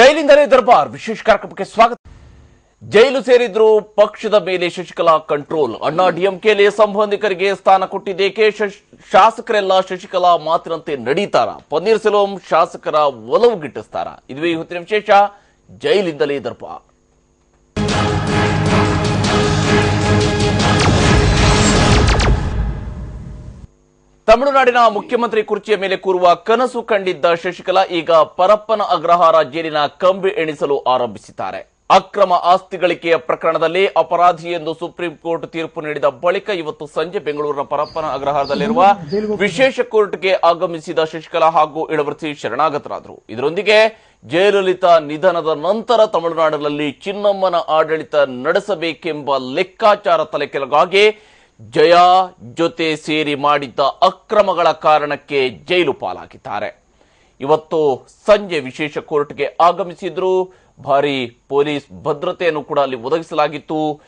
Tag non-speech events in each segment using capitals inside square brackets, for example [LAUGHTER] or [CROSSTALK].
ಜೈಲಿಂದಲೇ ದರ್ಬಾರ್. ವಿಶೇಷ ಕಾರ್ಯಕ್ರಮಕ್ಕೆ ಸ್ವಾಗತ. ಜೈಲು ಸೇರಿದ್ರು ಪಕ್ಷದ ಮೇಲೆ ಶಶಿಕಲಾ ಕಂಟ್ರೋಲ್ ಅಣ್ಣಾ ಡಿಎಂಕೆಯಲ್ಲಿ ಸಂಬಂಧಿಕರಿಗೆ ಸ್ಥಾನ ಕೊಟ್ಟಿದ್ದೇಕೆ? ಶಾಸಕರೆಲ್ಲ ಶಶಿಕಲಾ ಮಾತಿನಂತೆ ನಡೀತಾರ. ಪನ್ನೀರ್ ಸೆಲ್ವಂ ಶಾಸಕರ ಒಲವು ಗಿಟ್ಟಿಸ್ತಾರ. ಇದುವೇ ಇವತ್ತಿನ ವಿಶೇಷ. ಜೈಲಿಂದಲೇ ದರ್ಬಾರ್. ತಮಿಳುನಾಡಿನ ಮುಖ್ಯಮಂತ್ರಿ ಕುರ್ಚಿಯ ಮೇಲೆ ಕೂರುವ ಕನಸು ಕಂಡಿದ್ದ ಶಶಿಕಲಾ ಈಗ ಪರಪ್ಪನ ಅಗ್ರಹಾರ ಜೈಲಿನ ಕಂಬಿ ಎಣಿಸಲು ಆರಂಭಿಸಿದ್ದಾರೆ. ಅಕ್ರಮ ಆಸ್ತಿ ಗಳಿಕೆಯ ಪ್ರಕರಣದಲ್ಲಿ ಅಪರಾಧಿ ಎಂದು ಸುಪ್ರೀಂ ಕೋರ್ಟ್ ತೀರ್ಪು ನೀಡಿದ ಬಳಿಕ ಇವತ್ತು ಸಂಜೆ ಬೆಂಗಳೂರಿನ ಪರಪ್ಪನ ಅಗ್ರಹಾರದಲ್ಲಿರುವ ವಿಶೇಷ ಕೋರ್ಟ್ಗೆ ಆಗಮಿಸಿದ ಶಶಿಕಲಾ ಹಾಗೂ ಇಳವರ್ತಿ ಶರಣಾಗತರಾದರು. ಇದರೊಂದಿಗೆ ಜಯಲಲಿತಾ ನಿಧನದ ನಂತರ ತಮಿಳುನಾಡಿನಲ್ಲಿ ಚಿನ್ನಮ್ಮನ ಆಡಳಿತ ನಡೆಸಬೇಕೆಂಬ ಲೆಕ್ಕಾಚಾರ ತಲೆ ಕೆಳಗಾಗಿ ಜಯಾ ಜೊತೆ ಸೇರಿ ಮಾಡಿದ್ದ ಅಕ್ರಮಗಳ ಕಾರಣಕ್ಕೆ ಜೈಲು ಪಾಲಾಗಿದ್ದಾರೆ. ಇವತ್ತು ಸಂಜೆ ವಿಶೇಷ ಕೋರ್ಟ್ಗೆ ಆಗಮಿಸಿದ್ರು. ಭಾರಿ ಪೊಲೀಸ್ ಭದ್ರತೆಯನ್ನು ಕೂಡ ಅಲ್ಲಿ ಒದಗಿಸಲಾಗಿತ್ತು.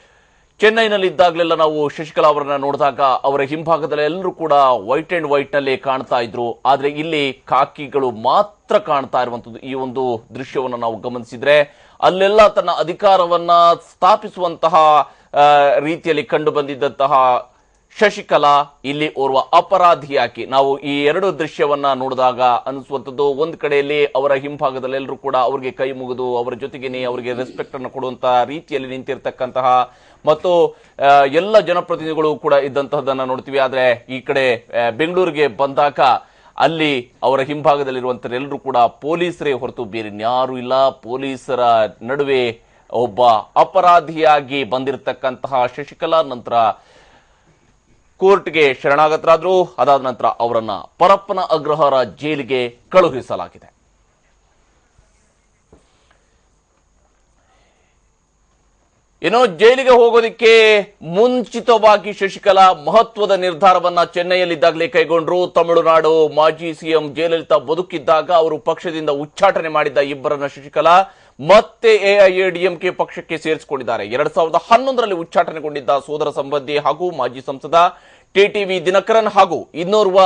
ಚೆನ್ನೈನಲ್ಲಿ ಇದ್ದಾಗಲೆಲ್ಲ ನಾವು ಶಶಿಕಲಾ ಅವರನ್ನ ನೋಡಿದಾಗ ಅವರ ಹಿಂಭಾಗದಲ್ಲಿ ಎಲ್ಲರೂ ಕೂಡ ವೈಟ್ ಅಂಡ್ ವೈಟ್ನಲ್ಲಿ ಕಾಣ್ತಾ ಇದ್ರು. ಆದ್ರೆ ಇಲ್ಲಿ ಕಾಕಿಗಳು ಮಾತ್ರ ಕಾಣ್ತಾ ಇರುವಂತದ್ದು ಈ ಒಂದು ದೃಶ್ಯವನ್ನು ನಾವು ಗಮನಿಸಿದ್ರೆ. ಅಲ್ಲೆಲ್ಲ ತನ್ನ ಅಧಿಕಾರವನ್ನ ಸ್ಥಾಪಿಸುವಂತಹ ರೀತಿಯಲ್ಲಿ ಕಂಡು ಬಂದಿದ್ದಂತಹ ಶಶಿಕಲಾ ಇಲ್ಲಿ ಓರ್ವ ಅಪರಾಧಿಯಾಗಿ. ನಾವು ಈ ಎರಡು ದೃಶ್ಯವನ್ನ ನೋಡಿದಾಗ ಅನಿಸುವಂಥದ್ದು, ಒಂದು ಕಡೆಯಲ್ಲಿ ಅವರ ಹಿಂಭಾಗದಲ್ಲಿ ಎಲ್ಲರೂ ಕೂಡ ಅವರಿಗೆ ಕೈ ಮುಗಿದು ಅವರ ಜೊತೆಗೇನೆ ಅವರಿಗೆ ರೆಸ್ಪೆಕ್ಟ್ ಅನ್ನು ಕೊಡುವಂತಹ ರೀತಿಯಲ್ಲಿ ನಿಂತಿರ್ತಕ್ಕಂತಹ ಮತ್ತು ಎಲ್ಲ ಜನಪ್ರತಿನಿಧಿಗಳು ಕೂಡ ಇದ್ದಂತಹದನ್ನ ನೋಡ್ತೀವಿ. ಆದ್ರೆ ಈ ಕಡೆ ಬೆಂಗಳೂರಿಗೆ ಬಂದಾಗ ಅಲ್ಲಿ ಅವರ ಹಿಂಭಾಗದಲ್ಲಿರುವಂತರೆಲ್ಲರೂ ಕೂಡ ಪೊಲೀಸರೇ ಹೊರತು ಬೇರೆ ಯಾರು ಇಲ್ಲ. ಪೊಲೀಸರ ನಡುವೆ ಒಬ್ಬ ಅಪರಾಧಿಯಾಗಿ ಬಂದಿರತಕ್ಕಂತಹ ಶಶಿಕಲಾ ನಂತರ ಕೋರ್ಟ್ಗೆ ಶರಣಾಗತರಾದ್ರು. ಅದಾದ ನಂತರ ಅವರನ್ನ ಪರಪ್ಪನ ಅಗ್ರಹಾರ ಜೈಲಿಗೆ ಕಳುಹಿಸಲಾಗಿದೆ. ಏನೋ ಜೈಲಿಗೆ ಹೋಗೋದಕ್ಕೆ ಮುಂಚಿತವಾಗಿ ಶಶಿಕಲಾ ಮಹತ್ವದ ನಿರ್ಧಾರವನ್ನ ಚೆನ್ನೈಯಲ್ಲಿದ್ದಾಗಲೇ ಕೈಗೊಂಡ್ರು. ತಮಿಳುನಾಡು ಮಾಜಿ ಸಿಎಂ ಜಯಲಲಿತಾ ಬದುಕಿದ್ದಾಗ ಅವರು ಪಕ್ಷದಿಂದ ಉಚ್ಚಾಟನೆ ಮಾಡಿದ್ದ ಇಬ್ಬರನ್ನ ಶಶಿಕಲಾ ಮತ್ತೆ ಎಐಎಡಿಎಂಕೆ ಪಕ್ಷಕ್ಕೆ ಸೇರಿಸಿಕೊಂಡಿದ್ದಾರೆ. ಎರಡ್ ಸಾವಿರದ ಹನ್ನೊಂದರಲ್ಲಿ ಉಚ್ಚಾಟನೆಗೊಂಡಿದ್ದ ಸೋದರ ಸಂಬಂಧಿ ಹಾಗೂ ಮಾಜಿ ಸಂಸದ ಟಿಟಿವಿ ದಿನಕರನ್ ಹಾಗೂ ಇನ್ನೋರ್ವ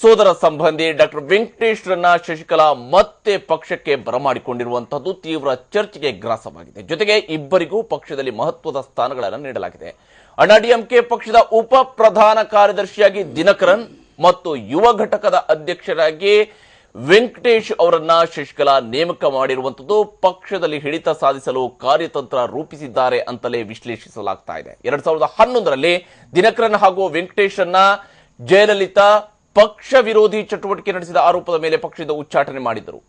ಸೋದರ ಸಂಬಂಧಿ ಡಾಕ್ಟರ್ ವೆಂಕಟೇಶ್ ರನ್ನ ಶಶಿಕಲಾ ಮತ್ತೆ ಪಕ್ಷಕ್ಕೆ ಬರಮಾಡಿಕೊಂಡಿರುವಂತಹದ್ದು ತೀವ್ರ ಚರ್ಚೆಗೆ ಗ್ರಾಸವಾಗಿದೆ. ಜೊತೆಗೆ ಇಬ್ಬರಿಗೂ ಪಕ್ಷದಲ್ಲಿ ಮಹತ್ವದ ಸ್ಥಾನಗಳನ್ನು ನೀಡಲಾಗಿದೆ. ಅಣ್ಣಾಡಿಎಂಕೆ ಪಕ್ಷದ ಉಪ ಪ್ರಧಾನ ಕಾರ್ಯದರ್ಶಿಯಾಗಿ ದಿನಕರನ್ ಮತ್ತು ಯುವ ಘಟಕದ ಅಧ್ಯಕ್ಷರಾಗಿ ವೆಂಕಟೇಶ್ ಅವರನ್ನ ಶಶಿಕಲಾ ನೇಮಕ ಮಾಡಿರುವಂತದ್ದು ಪಕ್ಷದಲ್ಲಿ ಹಿಡಿತ ಸಾಧಿಸಲು ಕಾರ್ಯತಂತ್ರ ರೂಪಿಸಿದ್ದಾರೆ ಅಂತಲೇ ವಿಶ್ಲೇಷಿಸಲಾಗ್ತಾ ಇದೆ. ಎರಡ್ ಸಾವಿರದ ಹನ್ನೊಂದರಲ್ಲಿ ದಿನಕರನ್ ಹಾಗೂ ವೆಂಕಟೇಶ್ ಅನ್ನ ಜಯಲಲಿತಾ ಪಕ್ಷ ವಿರೋಧಿ ಚಟುವಟಿಕೆ ನಡೆಸಿದ ಆರೋಪದ ಮೇಲೆ ಪಕ್ಷದ ಉಚ್ಚಾಟನೆ ಮಾಡಿದ್ದರು.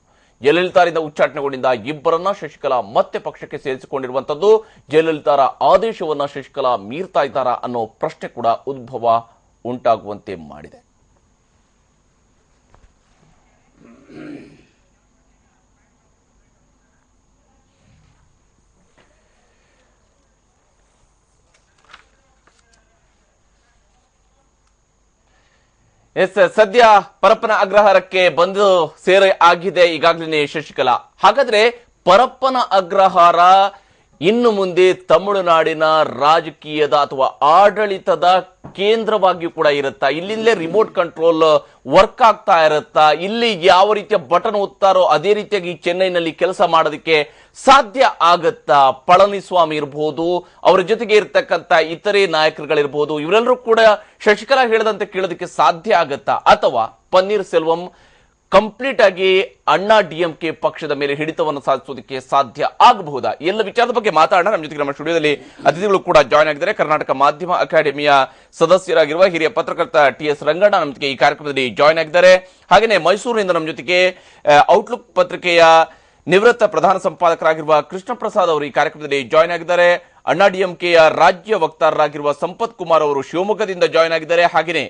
ಜಯಲಲಿತಾರಿಂದ ಉಚ್ಚಾಟನೆಗೊಂಡಿದ್ದ ಇಬ್ಬರನ್ನ ಶಶಿಕಲಾ ಮತ್ತೆ ಪಕ್ಷಕ್ಕೆ ಸೇರಿಸಿಕೊಂಡಿರುವಂತದ್ದು ಜಯಲಲಿತಾರ ಆದೇಶವನ್ನ ಶಶಿಕಲಾ ಮೀರ್ತಾ ಇದ್ದಾರಾ ಅನ್ನೋ ಪ್ರಶ್ನೆ ಕೂಡ ಉದ್ಭವ ಉಂಟಾಗುವಂತೆ ಮಾಡಿದೆ. [CLEARS THROAT] ಎಸ್ ಸದ್ಯ ಪರಪ್ಪನ ಅಗ್ರಹಾರಕ್ಕೆ ಬಂದು ಸೇರೆ ಆಗಿದೆ ಈಗಾಗಲೇ ಶಶಿಕಲಾ. ಹಾಗಾದ್ರೆ ಪರಪ್ಪನ ಅಗ್ರಹಾರ ಇನ್ನು ಮುಂದೆ ತಮಿಳುನಾಡಿನ ರಾಜಕೀಯದ ಅಥವಾ ಆಡಳಿತದ ಕೇಂದ್ರವಾಗಿಯೂ ಕೂಡ ಇರುತ್ತಾ? ಇಲ್ಲಿಂದಲೇ ರಿಮೋಟ್ ಕಂಟ್ರೋಲ್ ವರ್ಕ್ ಆಗ್ತಾ ಇರುತ್ತಾ? ಇಲ್ಲಿ ಯಾವ ರೀತಿಯ ಬಟನ್ ಓದ್ತಾರೋ ಅದೇ ರೀತಿಯಾಗಿ ಚೆನ್ನೈನಲ್ಲಿ ಕೆಲಸ ಮಾಡೋದಕ್ಕೆ ಸಾಧ್ಯ ಆಗತ್ತಾ? ಪಳನಿಸ್ವಾಮಿ ಇರಬಹುದು ಅವರ ಜೊತೆಗೆ ಇರತಕ್ಕಂತ ಇತರೆ ನಾಯಕರುಗಳಿರಬಹುದು ಇವರೆಲ್ಲರೂ ಕೂಡ ಶಶಿಕಲಾ ಹೇಳದಂತೆ ಕೇಳೋದಕ್ಕೆ ಸಾಧ್ಯ ಆಗತ್ತಾ? ಅಥವಾ ಪನ್ನೀರ್ ಸೆಲ್ವಂ ಕಂಪ್ಲೀಟ್ ಆಗಿ ಅಣ್ಣಾ ಡಿಎಂಕೆ ಪಕ್ಷದ ಮೇಲೆ ಹಿಡಿತವನ್ನು ಸಾಧಿಸೋದಕ್ಕೆ ಸಾಧ್ಯ ಆಗಬಹುದಾ? ಎಲ್ಲ ವಿಚಾರದ ಬಗ್ಗೆ ಮಾತಾಡೋಣ. ನಮ್ಮ ಜೊತೆಗೆ ನಮ್ಮ ಸ್ಟುಡಿಯೋದಲ್ಲಿ ಅತಿಥಿಗಳು ಕೂಡ ಜಾಯ್ನ್ ಆಗಿದ್ದಾರೆ. ಕರ್ನಾಟಕ ಮಾಧ್ಯಮ ಅಕಾಡೆಮಿಯ ಸದಸ್ಯರಾಗಿರುವ ಹಿರಿಯ ಪತ್ರಕರ್ತ ಟಿ ಎಸ್ ರಂಗಣ್ಣ ನಮ್ಮ ಜೊತೆಗೆ ಈ ಕಾರ್ಯಕ್ರಮದಲ್ಲಿ ಜಾಯ್ನ್ ಆಗಿದ್ದಾರೆ. ಹಾಗೆಯೇ ಮೈಸೂರಿನಿಂದ ನಮ್ಮ ಜೊತೆಗೆ ಔಟ್ಲುಕ್ ಪತ್ರಿಕೆಯ ನಿವೃತ್ತ ಪ್ರಧಾನ ಸಂಪಾದಕರಾಗಿರುವ ಕೃಷ್ಣ ಪ್ರಸಾದ್ ಅವರು ಈ ಕಾರ್ಯಕ್ರಮದಲ್ಲಿ ಜಾಯ್ನ್ ಆಗಿದ್ದಾರೆ. ಅಣ್ಣಾ ಡಿಎಂಕೆಯ ರಾಜ್ಯ ವಕ್ತಾರರಾಗಿರುವ ಸಂಪತ್ ಕುಮಾರ್ ಅವರು ಶಿವಮೊಗ್ಗದಿಂದ ಜಾಯ್ನ್ ಆಗಿದ್ದಾರೆ. ಹಾಗೆಯೇ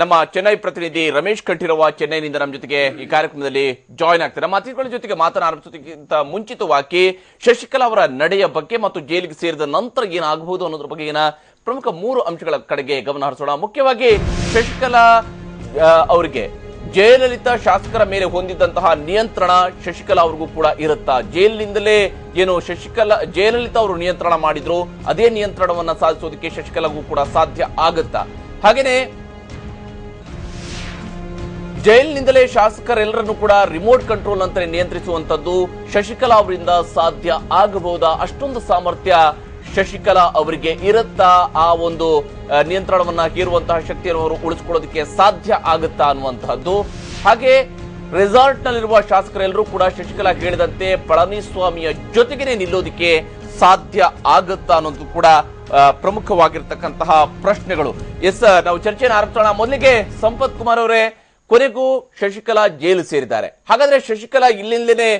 ನಮ್ಮ ಚೆನ್ನೈ ಪ್ರತಿನಿಧಿ ರಮೇಶ್ ಕಂಠಿರವ ಚೆನ್ನೈನಿಂದ ನಮ್ಮ ಜೊತೆಗೆ ಈ ಕಾರ್ಯಕ್ರಮದಲ್ಲಿ ಜಾಯ್ನ್ ಆಗ್ತಾರೆ. ನಮ್ಮ ಅತಿಥಿಗಳ ಜೊತೆಗೆ ಮಾತನಾಡಿಸೋದಕ್ಕಿಂತ ಮುಂಚಿತವಾಗಿ ಶಶಿಕಲಾ ಅವರ ನಡೆಯ ಬಗ್ಗೆ ಮತ್ತು ಜೈಲಿಗೆ ಸೇರಿದ ನಂತರ ಏನಾಗಬಹುದು ಅನ್ನೋದ್ರ ಬಗ್ಗೆ ಪ್ರಮುಖ ಮೂರು ಅಂಶಗಳ ಕಡೆಗೆ ಗಮನ ಹರಿಸೋಣ. ಮುಖ್ಯವಾಗಿ ಶಶಿಕಲಾ ಅವರಿಗೆ ಜಯಲಲಿತಾ ಶಾಸಕರ ಮೇಲೆ ಹೊಂದಿದ್ದಂತಹ ನಿಯಂತ್ರಣ ಶಶಿಕಲಾ ಅವ್ರಿಗೂ ಕೂಡ ಇರುತ್ತಾ? ಜೈಲಿನಿಂದಲೇ ಏನು ಶಶಿಕಲಾ, ಜಯಲಲಿತಾ ಅವರು ನಿಯಂತ್ರಣ ಮಾಡಿದ್ರು, ಅದೇ ನಿಯಂತ್ರಣವನ್ನ ಸಾಧಿಸೋದಕ್ಕೆ ಶಶಿಕಲಾಗೂ ಕೂಡ ಸಾಧ್ಯ ಆಗುತ್ತಾ? ಹಾಗೇನೆ ಜೈಲಿನಿಂದಲೇ ಶಾಸಕರೆಲ್ಲರನ್ನು ಕೂಡ ರಿಮೋಟ್ ಕಂಟ್ರೋಲ್ ಅಂತ ನಿಯಂತ್ರಿಸುವಂತದ್ದು ಶಶಿಕಲಾ ಅವರಿಂದ ಸಾಧ್ಯ ಆಗಬಹುದಾ? ಅಷ್ಟೊಂದು ಸಾಮರ್ಥ್ಯ ಶಶಿಕಲಾ ಅವರಿಗೆ ಇರುತ್ತಾ? ಆ ಒಂದು ನಿಯಂತ್ರಣವನ್ನ ಹೇರುವಂತಹ ಶಕ್ತಿಯನ್ನು ಅವರು ಉಳಿಸ್ಕೊಳ್ಳೋದಕ್ಕೆ ಸಾಧ್ಯ ಆಗುತ್ತಾ ಅನ್ನುವಂತಹದ್ದು. ಹಾಗೆ ರೆಸಾರ್ಟ್ ನಲ್ಲಿರುವ ಶಾಸಕರೆಲ್ಲರೂ ಕೂಡ ಶಶಿಕಲಾ ಹೇಳಿದಂತೆ ಪಳನಿಸ್ವಾಮಿಯ ಜೊತೆಗೇನೆ ನಿಲ್ಲೋದಕ್ಕೆ ಸಾಧ್ಯ ಆಗುತ್ತಾ ಅನ್ನೋದು ಕೂಡ ಪ್ರಮುಖವಾಗಿರ್ತಕ್ಕಂತಹ ಪ್ರಶ್ನೆಗಳು. ಎಸ್, ನಾವು ಚರ್ಚೆಯನ್ನು ಆರಂಭಿಸೋಣ. ಮೊದಲಿಗೆ ಸಂಪತ್ ಕುಮಾರ್ ಅವರೇ ಕೊನೆಗೂ ಶಶಿಕಲಾ ಜೈಲು ಸೇರಿದ್ದಾರೆ. ಹಾಗಾದ್ರೆ ಶಶಿಕಲಾ ಇಲ್ಲಿಂದಲೇ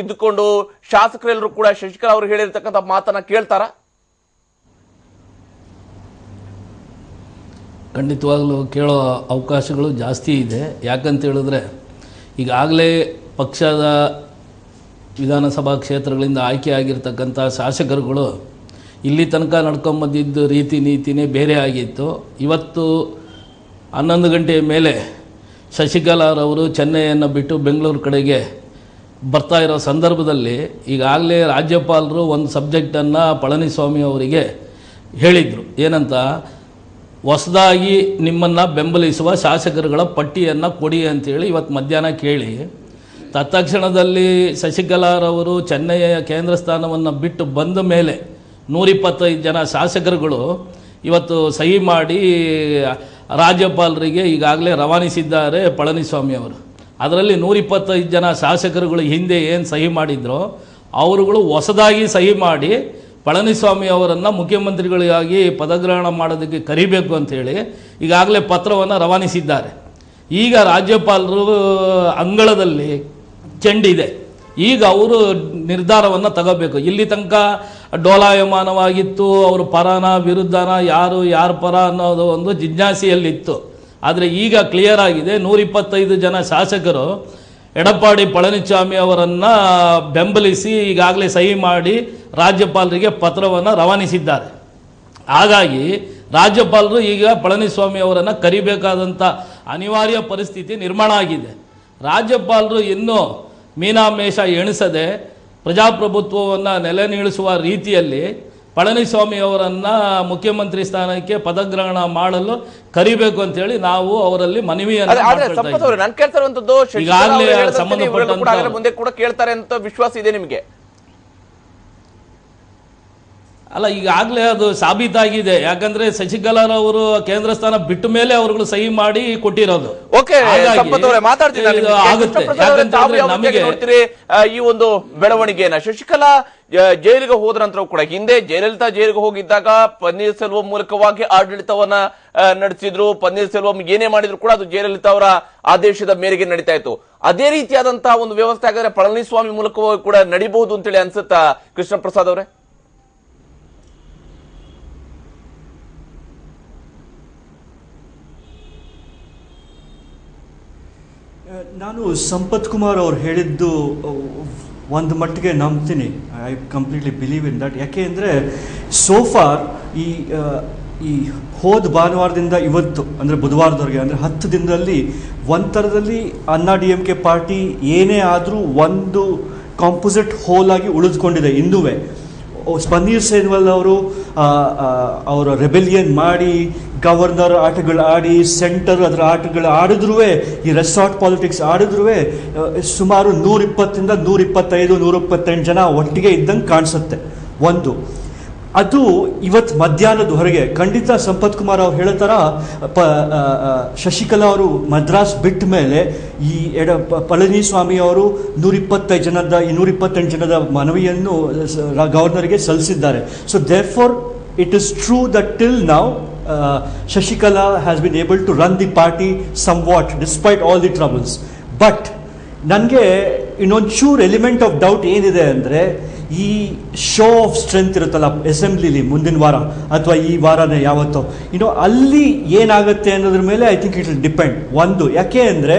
ಇದ್ದುಕೊಂಡು ಶಾಸಕರೆಲ್ಲರೂ ಕೂಡ ಶಶಿಕಲಾ ಅವರು ಹೇಳಿರ್ತಕ್ಕಂಥ ಮಾತನ್ನ ಕೇಳ್ತಾರ? ಖಂಡಿತವಾಗ್ಲೂ ಕೇಳೋ ಅವಕಾಶಗಳು ಜಾಸ್ತಿ ಇದೆ. ಯಾಕಂತ ಹೇಳಿದ್ರೆ, ಈಗಾಗಲೇ ಪಕ್ಷದ ವಿಧಾನಸಭಾ ಕ್ಷೇತ್ರಗಳಿಂದ ಆಯ್ಕೆಯಾಗಿರ್ತಕ್ಕಂಥ ಶಾಸಕರುಗಳು ಇಲ್ಲಿ ತನಕ ನಡ್ಕೊಂಬಂದಿದ್ದ ರೀತಿ ನೀತಿನೇ ಬೇರೆ ಆಗಿತ್ತು. ಇವತ್ತು ಹನ್ನೊಂದು ಗಂಟೆಯ ಮೇಲೆ ಶಶಿಕಲಾರವರು ಚೆನ್ನೈಯನ್ನು ಬಿಟ್ಟು ಬೆಂಗಳೂರು ಕಡೆಗೆ ಬರ್ತಾ ಇರೋ ಸಂದರ್ಭದಲ್ಲಿ ಈಗಾಗಲೇ ರಾಜ್ಯಪಾಲರು ಒಂದು ಸಬ್ಜೆಕ್ಟನ್ನು ಪಳನಿಸ್ವಾಮಿ ಅವರಿಗೆ ಹೇಳಿದರು. ಏನಂತ? ಹೊಸದಾಗಿ ನಿಮ್ಮನ್ನು ಬೆಂಬಲಿಸುವ ಶಾಸಕರುಗಳ ಪಟ್ಟಿಯನ್ನು ಕೊಡಿ ಅಂತೇಳಿ ಇವತ್ತು ಮಧ್ಯಾಹ್ನ ಕೇಳಿ. ತತ್ಕ್ಷಣದಲ್ಲಿ ಶಶಿಕಲಾರವರು ಚೆನ್ನೈಯ ಕೇಂದ್ರ ಸ್ಥಾನವನ್ನು ಬಿಟ್ಟು ಬಂದ ಮೇಲೆ ನೂರಿಪ್ಪತ್ತೈದು ಜನ ಶಾಸಕರುಗಳು ಇವತ್ತು ಸಹಿ ಮಾಡಿ ರಾಜ್ಯಪಾಲರಿಗೆ ಈಗಾಗಲೇ ರವಾನಿಸಿದ್ದಾರೆ ಪಳನಿಸ್ವಾಮಿ ಅವರು. ಅದರಲ್ಲಿ ನೂರಿಪ್ಪತ್ತೈದು ಜನ ಶಾಸಕರುಗಳು ಹಿಂದೆ ಏನು ಸಹಿ ಮಾಡಿದ್ರೋ, ಅವರುಗಳು ಹೊಸದಾಗಿ ಸಹಿ ಮಾಡಿ ಪಳನಿಸ್ವಾಮಿ ಅವರನ್ನು ಮುಖ್ಯಮಂತ್ರಿಗಳಿಗಾಗಿ ಪದಗ್ರಹಣ ಮಾಡೋದಕ್ಕೆ ಕರಿಬೇಕು ಅಂಥೇಳಿ ಈಗಾಗಲೇ ಪತ್ರವನ್ನು ರವಾನಿಸಿದ್ದಾರೆ. ಈಗ ರಾಜ್ಯಪಾಲರು ಅಂಗಳದಲ್ಲಿ ಚೆಂಡಿದೆ. ಈಗ ಅವರು ನಿರ್ಧಾರವನ್ನು ತಗೋಬೇಕು. ಇಲ್ಲಿ ತನಕ ಡೋಲಾಯಮಾನವಾಗಿತ್ತು, ಅವರು ಪರನ, ವಿರುದ್ಧನ, ಯಾರು, ಯಾರ ಪರ ಅನ್ನೋದು ಒಂದು ಜಿಜ್ಞಾಸೆಯಲ್ಲಿತ್ತು. ಆದರೆ ಈಗ ಕ್ಲಿಯರ್ ಆಗಿದೆ, ನೂರಿಪ್ಪತ್ತೈದು ಜನ ಶಾಸಕರು ಎಡಪ್ಪಾಡಿ ಪಳನಿಸ್ವಾಮಿ ಅವರನ್ನು ಬೆಂಬಲಿಸಿ ಈಗಾಗಲೇ ಸಹಿ ಮಾಡಿ ರಾಜ್ಯಪಾಲರಿಗೆ ಪತ್ರವನ್ನು ರವಾನಿಸಿದ್ದಾರೆ. ಹಾಗಾಗಿ ರಾಜ್ಯಪಾಲರು ಈಗ ಪಳನಿಸ್ವಾಮಿ ಅವರನ್ನು ಕರಿಬೇಕಾದಂಥ ಅನಿವಾರ್ಯ ಪರಿಸ್ಥಿತಿ ನಿರ್ಮಾಣ ಆಗಿದೆ. ರಾಜ್ಯಪಾಲರು ಇನ್ನೂ ಮೀನಾಮೇಷ ಎಣಿಸದೆ ಪ್ರಜಾಪ್ರಭುತ್ವವನ್ನು ನೆಲೆ ನಿಲ್ಲಿಸುವ ರೀತಿಯಲ್ಲಿ ಪಳನಿಸ್ವಾಮಿಯವರನ್ನು ಮುಖ್ಯಮಂತ್ರಿ ಸ್ಥಾನಕ್ಕೆ ಪದಗ್ರಹಣ ಮಾಡಲು ಕರಿಬೇಕು ಅಂತೇಳಿ ನಾವು ಅವರಲ್ಲಿ ಮನವಿಯನ್ನು ಈಗಾಗಲೇ ಸಂಬಂಧಪಟ್ಟ ಮುಂದೆ ಕೂಡ ಕೇಳ್ತಾರೆ ಅಂತ ವಿಶ್ವಾಸ ಇದೆ ನಿಮಗೆ. ಅಲ್ಲ ಈಗಾಗಲೇ ಅದು ಸಾಬೀತಾಗಿದೆ. ಯಾಕಂದ್ರೆ ಶಶಿಕಲಾರವರು ಕೇಂದ್ರ ಸ್ಥಾನ ಬಿಟ್ಟ ಮೇಲೆ ಅವರುಗಳು ಸಹಿ ಮಾಡಿ ಕೊಟ್ಟಿರೋದು. ಓಕೆ ಅವರೇ ಅವರೇ, ನೋಡ್ತೀರಿ? ಈ ಒಂದು ಬೆಳವಣಿಗೆಯನ್ನ ಶಶಿಕಲಾ ಜೈಲಿಗೆ ಹೋದ ನಂತರ ಕೂಡ ಹಿಂದೆ ಜಯಲಲಿತಾ ಜೈಲಿಗೆ ಹೋಗಿದ್ದಾಗ ಪನ್ನೀರ್ ಸೆಲ್ವಂ ಮೂಲಕವಾಗಿ ಆಡಳಿತವನ್ನ ನಡೆಸಿದ್ರು. ಪನ್ನೀರ್ ಸೆಲ್ವಂ ಏನೇ ಮಾಡಿದ್ರು ಕೂಡ ಅದು ಜಯಲಲಿತಾ ಅವರ ಆದೇಶದ ಮೇರೆಗೆ ನಡೀತಾ ಇತ್ತು. ಅದೇ ರೀತಿಯಾದಂತಹ ಒಂದು ವ್ಯವಸ್ಥೆ ಆಗಿದ್ರೆ ಪಳನಿಸ್ವಾಮಿ ಮೂಲಕವಾಗಿ ಕೂಡ ನಡಿಬಹುದು ಅಂತೇಳಿ ಅನ್ಸುತ್ತಾ ಕೃಷ್ಣ ಪ್ರಸಾದ್ ಅವರೇ? ನಾನು ಸಂಪತ್ ಕುಮಾರ್ ಅವ್ರು ಹೇಳಿದ್ದು ಒಂದು ಮಟ್ಟಿಗೆ ನಂಬ್ತೀನಿ. I completely believe in that ಯಾಕೆ ಅಂದರೆ ಸೋಫಾರ್ ಈ ಈ ಹೋದ ಭಾನುವಾರದಿಂದ ಇವತ್ತು, ಅಂದರೆ ಬುಧವಾರದವರೆಗೆ, ಅಂದರೆ ಹತ್ತು ದಿನದಲ್ಲಿ ಒಂದು ಥರದಲ್ಲಿ ಡಿ ಎಂ ಕೆ ಪಾರ್ಟಿ ಏನೇ ಆದರೂ ಒಂದು ಕಾಂಪೋಸಿಟ್ ಹೋಲ್ ಆಗಿ ಉಳಿದುಕೊಂಡಿದೆ ಇನ್ನೂವೇ ಸ್ಪನ್ನೀರ್ ಸೇನ್ವಾಲ್ ಅವರು ಅವರ ರೆಬೆಲಿಯನ್ ಮಾಡಿ ಗವರ್ನರ್ ಆಟಗಳು ಆಡಿ ಸೆಂಟರ್ ಅದರ ಆಟಗಳು ಆಡಿದ್ರೂ ಈ ರೆಸಾರ್ಟ್ ಪಾಲಿಟಿಕ್ಸ್ ಆಡಿದ್ರೂ ಸುಮಾರು ನೂರಿಪ್ಪತ್ತರಿಂದ ನೂರಿಪ್ಪತ್ತೈದು, ನೂರಿಪ್ಪತ್ತೆಂಟು ಜನ ಒಟ್ಟಿಗೆ ಇದ್ದಂಗೆ ಕಾಣಿಸುತ್ತೆ. ಒಂದು. ಅದು ಇವತ್ತು ಮಧ್ಯಾಹ್ನದ ಹೊರಗೆ ಖಂಡಿತ ಸಂಪತ್ ಕುಮಾರ್ ಅವ್ರು ಹೇಳೋ ಥರ, ಪ ಶಶಿಕಲಾ ಅವರು ಮದ್ರಾಸ್ ಬಿಟ್ಟ ಮೇಲೆ ಈ ಎಡ ಪಳನಿಸ್ವಾಮಿ ಅವರು ನೂರಿಪ್ಪತ್ತೈದು ಜನದ, ಈ ನೂರಿಪ್ಪತ್ತೆಂಟು ಜನದ ಮನವಿಯನ್ನು ಗವರ್ನರ್ಗೆ ಸಲ್ಲಿಸಿದ್ದಾರೆ. So therefore it is true that till ನಾವು Shashikala has been able to run the party somewhat despite all the troubles but ನನಗೆ ಇನ್ನೊಂದು ಚೂರ್ ಎಲಿಮೆಂಟ್ ಆಫ್ ಡೌಟ್ ಏನಿದೆ ಅಂದರೆ ಈ ಶೋ ಆಫ್ ಸ್ಟ್ರೆಂತ್ ಇರುತ್ತಲ್ಲ ಅಸೆಂಬ್ಲಿಲಿ ಮುಂದಿನ ವಾರ ಅಥವಾ ಈ ವಾರನೇ ಯಾವತ್ತೋ. ಇನ್ನು ಅಲ್ಲಿ ಏನಾಗುತ್ತೆ ಅನ್ನೋದ್ರ ಮೇಲೆ I think it will depend ಒಂದು, ಯಾಕೆ ಅಂದರೆ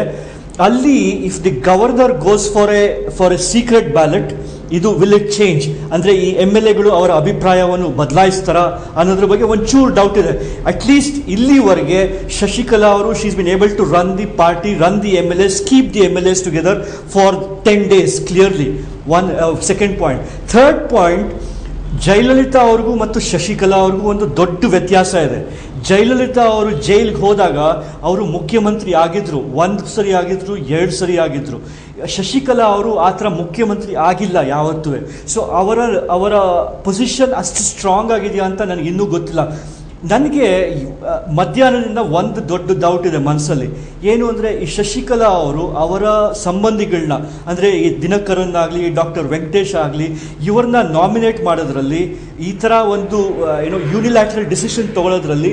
ಅಲ್ಲಿ if the governor goes for a for a secret ballot ಇದು ವಿಲ್ ಇಟ್ ಚೇಂಜ್ ಅಂದರೆ ಈ ಎಂ ಎಲ್ ಎಗಳು ಅವರ ಅಭಿಪ್ರಾಯವನ್ನು ಬದಲಾಯಿಸ್ತಾರ ಅನ್ನೋದ್ರ ಬಗ್ಗೆ ಒಂಚೂರು ಡೌಟ್ ಇದೆ. ಅಟ್ಲೀಸ್ಟ್ ಇಲ್ಲಿವರೆಗೆ ಶಶಿಕಲಾ ಅವರು she's been able to run the party run the M L As keep the M L As together for ten days clearly one second point third point Jayalalithaa ಅವ್ರಿಗೂ ಮತ್ತು ಶಶಿಕಲಾ ಅವ್ರಿಗೂ ಒಂದು ದೊಡ್ಡ ವ್ಯತ್ಯಾಸ ಇದೆ. ಜಯಲಲಿತಾ ಅವರು ಜೈಲಿಗೆ ಹೋದಾಗ ಅವರು ಮುಖ್ಯಮಂತ್ರಿ ಆಗಿದ್ರು. ಒಂದು ಸರಿ ಆಗಿದ್ರು, ಎರಡು ಸರಿ ಆಗಿದ್ರು. ಶಶಿಕಲಾ ಅವರು ಆ ಥರ ಮುಖ್ಯಮಂತ್ರಿ ಆಗಿಲ್ಲ ಯಾವತ್ತೂ. ಸೊ ಅವರ ಅವರ ಪೊಸಿಷನ್ ಅಷ್ಟು ಸ್ಟ್ರಾಂಗ್ ಆಗಿದೆಯಾ ಅಂತ ನನಗೆ ಇನ್ನೂ ಗೊತ್ತಿಲ್ಲ. ನನಗೆ ಮಧ್ಯಾಹ್ನದಿಂದ ಒಂದು ದೊಡ್ಡ ಡೌಟ್ ಇದೆ ಮನಸ್ಸಲ್ಲಿ. ಏನು ಅಂದರೆ, ಈ ಶಶಿಕಲಾ ಅವರು ಅವರ ಸಂಬಂಧಿಗಳನ್ನ, ಅಂದರೆ ಈ ದಿನಕರನ್ ಆಗಲಿ ಡಾಕ್ಟರ್ ವೆಂಕಟೇಶ್ ಆಗಲಿ, ಇವ್ರನ್ನ ನಾಮಿನೇಟ್ ಮಾಡೋದ್ರಲ್ಲಿ ಈ ಥರ ಒಂದು ಏನೋ unilateral decision ತಗೊಳ್ಳೋದ್ರಲ್ಲಿ